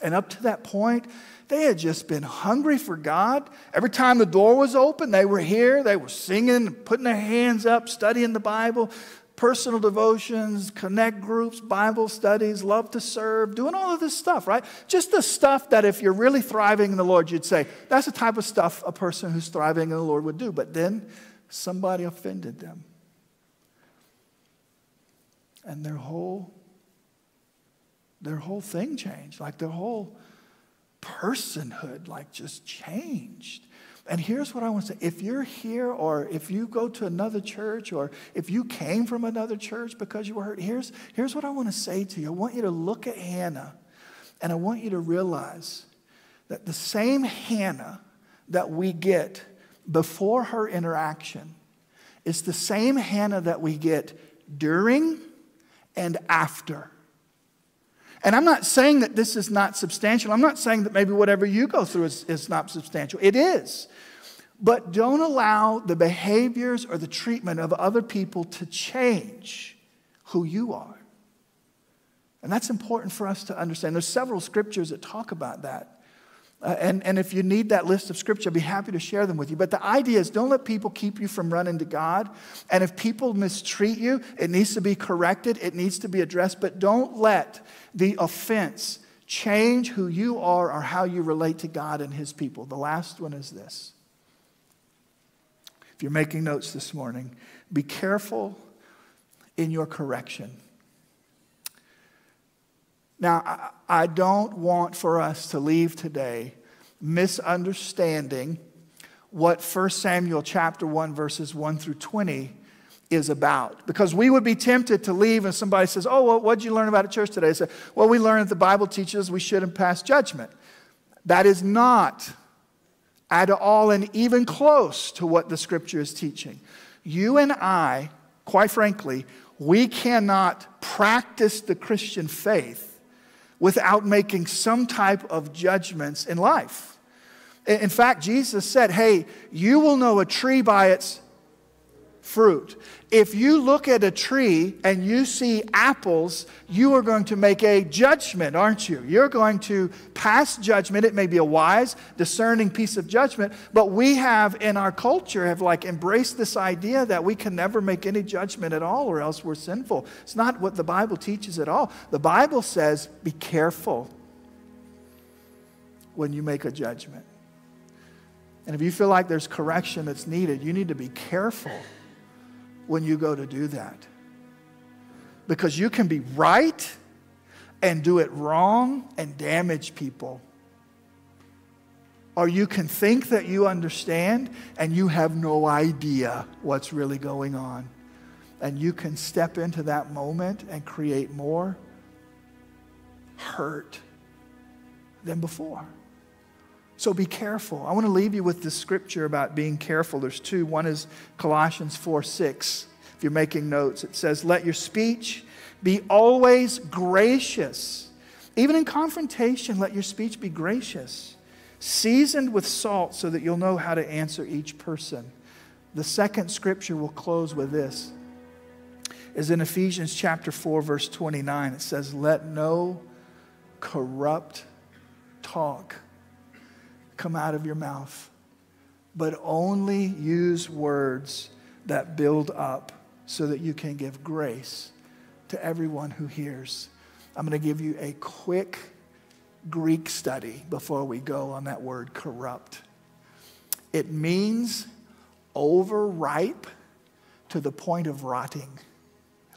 And up to that point, they had just been hungry for God. Every time the door was open, they were here. They were singing, putting their hands up, studying the Bible, personal devotions, connect groups, Bible studies, love to serve, doing all of this stuff, right? Just the stuff that if you're really thriving in the Lord, you'd say, that's the type of stuff a person who's thriving in the Lord would do. But then somebody offended them. And their whole their whole thing changed. Like their whole personhood like just changed. And here's what I want to say. If you're here or if you go to another church or if you came from another church because you were hurt, here's, here's what I want to say to you. I want you to look at Hannah and I want you to realize that the same Hannah that we get before her interaction is the same Hannah that we get during and after. And I'm not saying that this is not substantial. I'm not saying that maybe whatever you go through is, is not substantial. It is. But don't allow the behaviors or the treatment of other people to change who you are. And that's important for us to understand. There's several scriptures that talk about that. Uh, and, and if you need that list of scripture, I'd be happy to share them with you. But the idea is don't let people keep you from running to God. And if people mistreat you, it needs to be corrected, it needs to be addressed. But don't let the offense change who you are or how you relate to God and His people. The last one is this. If you're making notes this morning, be careful in your correction. Now, I don't want for us to leave today misunderstanding what 1 Samuel chapter 1 verses 1 through 20 is about. Because we would be tempted to leave and somebody says, Oh, well, what did you learn about at church today? I say, Well, we learned that the Bible teaches we shouldn't pass judgment. That is not at all and even close to what the scripture is teaching. You and I, quite frankly, we cannot practice the Christian faith without making some type of judgments in life. In fact, Jesus said, Hey, you will know a tree by its fruit. If you look at a tree and you see apples, you are going to make a judgment, aren't you? You're going to pass judgment. It may be a wise, discerning piece of judgment, but we have in our culture have like embraced this idea that we can never make any judgment at all or else we're sinful. It's not what the Bible teaches at all. The Bible says, be careful when you make a judgment. And if you feel like there's correction that's needed, you need to be careful when you go to do that. Because you can be right and do it wrong and damage people. Or you can think that you understand and you have no idea what's really going on. And you can step into that moment and create more hurt than before. So be careful. I want to leave you with this scripture about being careful. There's two. One is Colossians 4 6. If you're making notes, it says, Let your speech be always gracious. Even in confrontation, let your speech be gracious, seasoned with salt so that you'll know how to answer each person. The second scripture we'll close with this is in Ephesians chapter 4 verse 29 it says let no corrupt talk come out of your mouth, but only use words that build up so that you can give grace to everyone who hears. I'm going to give you a quick Greek study before we go on that word corrupt. It means overripe to the point of rotting.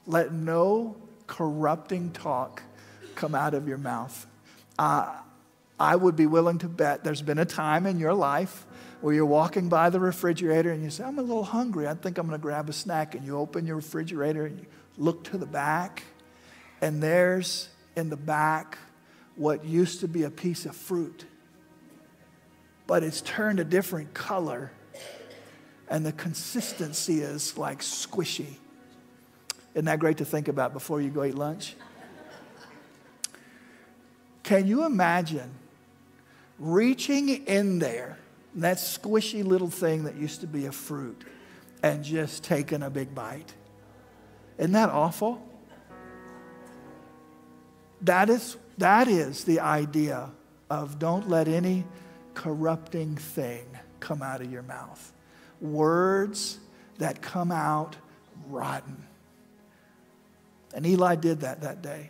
Let no corrupting talk come out of your mouth. Uh, I would be willing to bet there's been a time in your life where you're walking by the refrigerator and you say, I'm a little hungry. I think I'm going to grab a snack. And you open your refrigerator and you look to the back, and there's in the back what used to be a piece of fruit, but it's turned a different color, and the consistency is like squishy. Isn't that great to think about before you go eat lunch? Can you imagine reaching in there, that squishy little thing that used to be a fruit, and just taking a big bite? Isn't that awful? That is, that is the idea of don't let any corrupting thing come out of your mouth. Words that come out rotten. And Eli did that that day.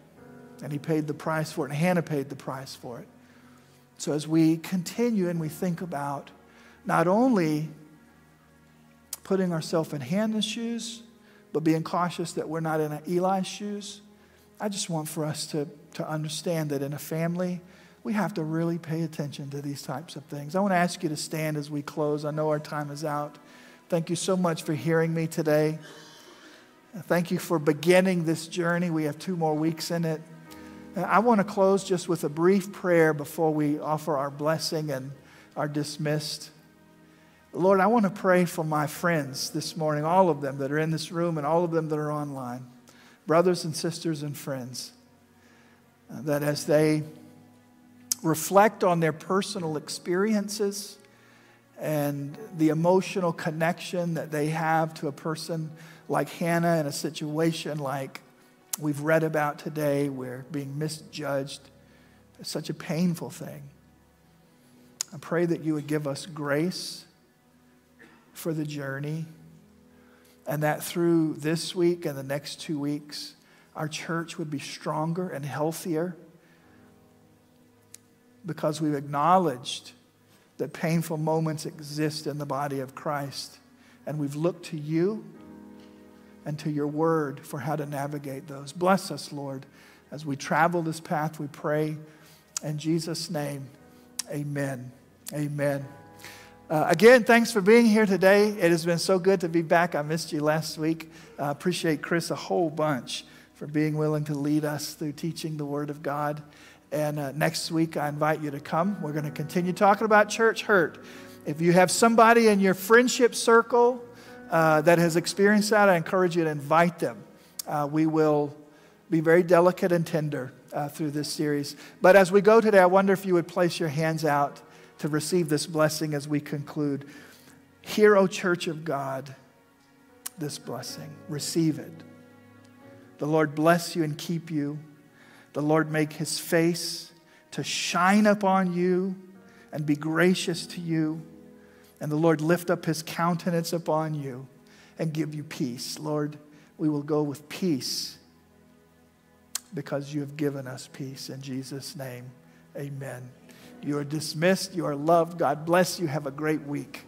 And he paid the price for it. And Hannah paid the price for it. So as we continue and we think about not only putting ourselves in Hannah's shoes, but being cautious that we're not in Eli's shoes, I just want for us to, to understand that in a family, we have to really pay attention to these types of things. I want to ask you to stand as we close. I know our time is out. Thank you so much for hearing me today. Thank you for beginning this journey. We have two more weeks in it. I want to close just with a brief prayer before we offer our blessing and are dismissed. Lord, I want to pray for my friends this morning, all of them that are in this room and all of them that are online, brothers and sisters and friends, uh, that as they reflect on their personal experiences and the emotional connection that they have to a person like Hannah in a situation like we've read about today where being misjudged is such a painful thing. I pray that you would give us grace for the journey and that through this week and the next two weeks, our church would be stronger and healthier because we've acknowledged that painful moments exist in the body of Christ and we've looked to you and to your word for how to navigate those. Bless us, Lord, as we travel this path, we pray. In Jesus' name, amen. Amen. Uh, again, thanks for being here today. It has been so good to be back. I missed you last week. I uh, appreciate Chris a whole bunch for being willing to lead us through teaching the Word of God. And uh, next week, I invite you to come. We're going to continue talking about church hurt. If you have somebody in your friendship circle, uh, that has experienced that, I encourage you to invite them. Uh, we will be very delicate and tender uh, through this series. But as we go today, I wonder if you would place your hands out to receive this blessing as we conclude. Hear, O Church of God, this blessing. Receive it. The Lord bless you and keep you. The Lord make his face to shine upon you and be gracious to you and the Lord lift up his countenance upon you and give you peace. Lord, we will go with peace because you have given us peace. In Jesus' name, amen. You are dismissed. You are loved. God bless you. Have a great week.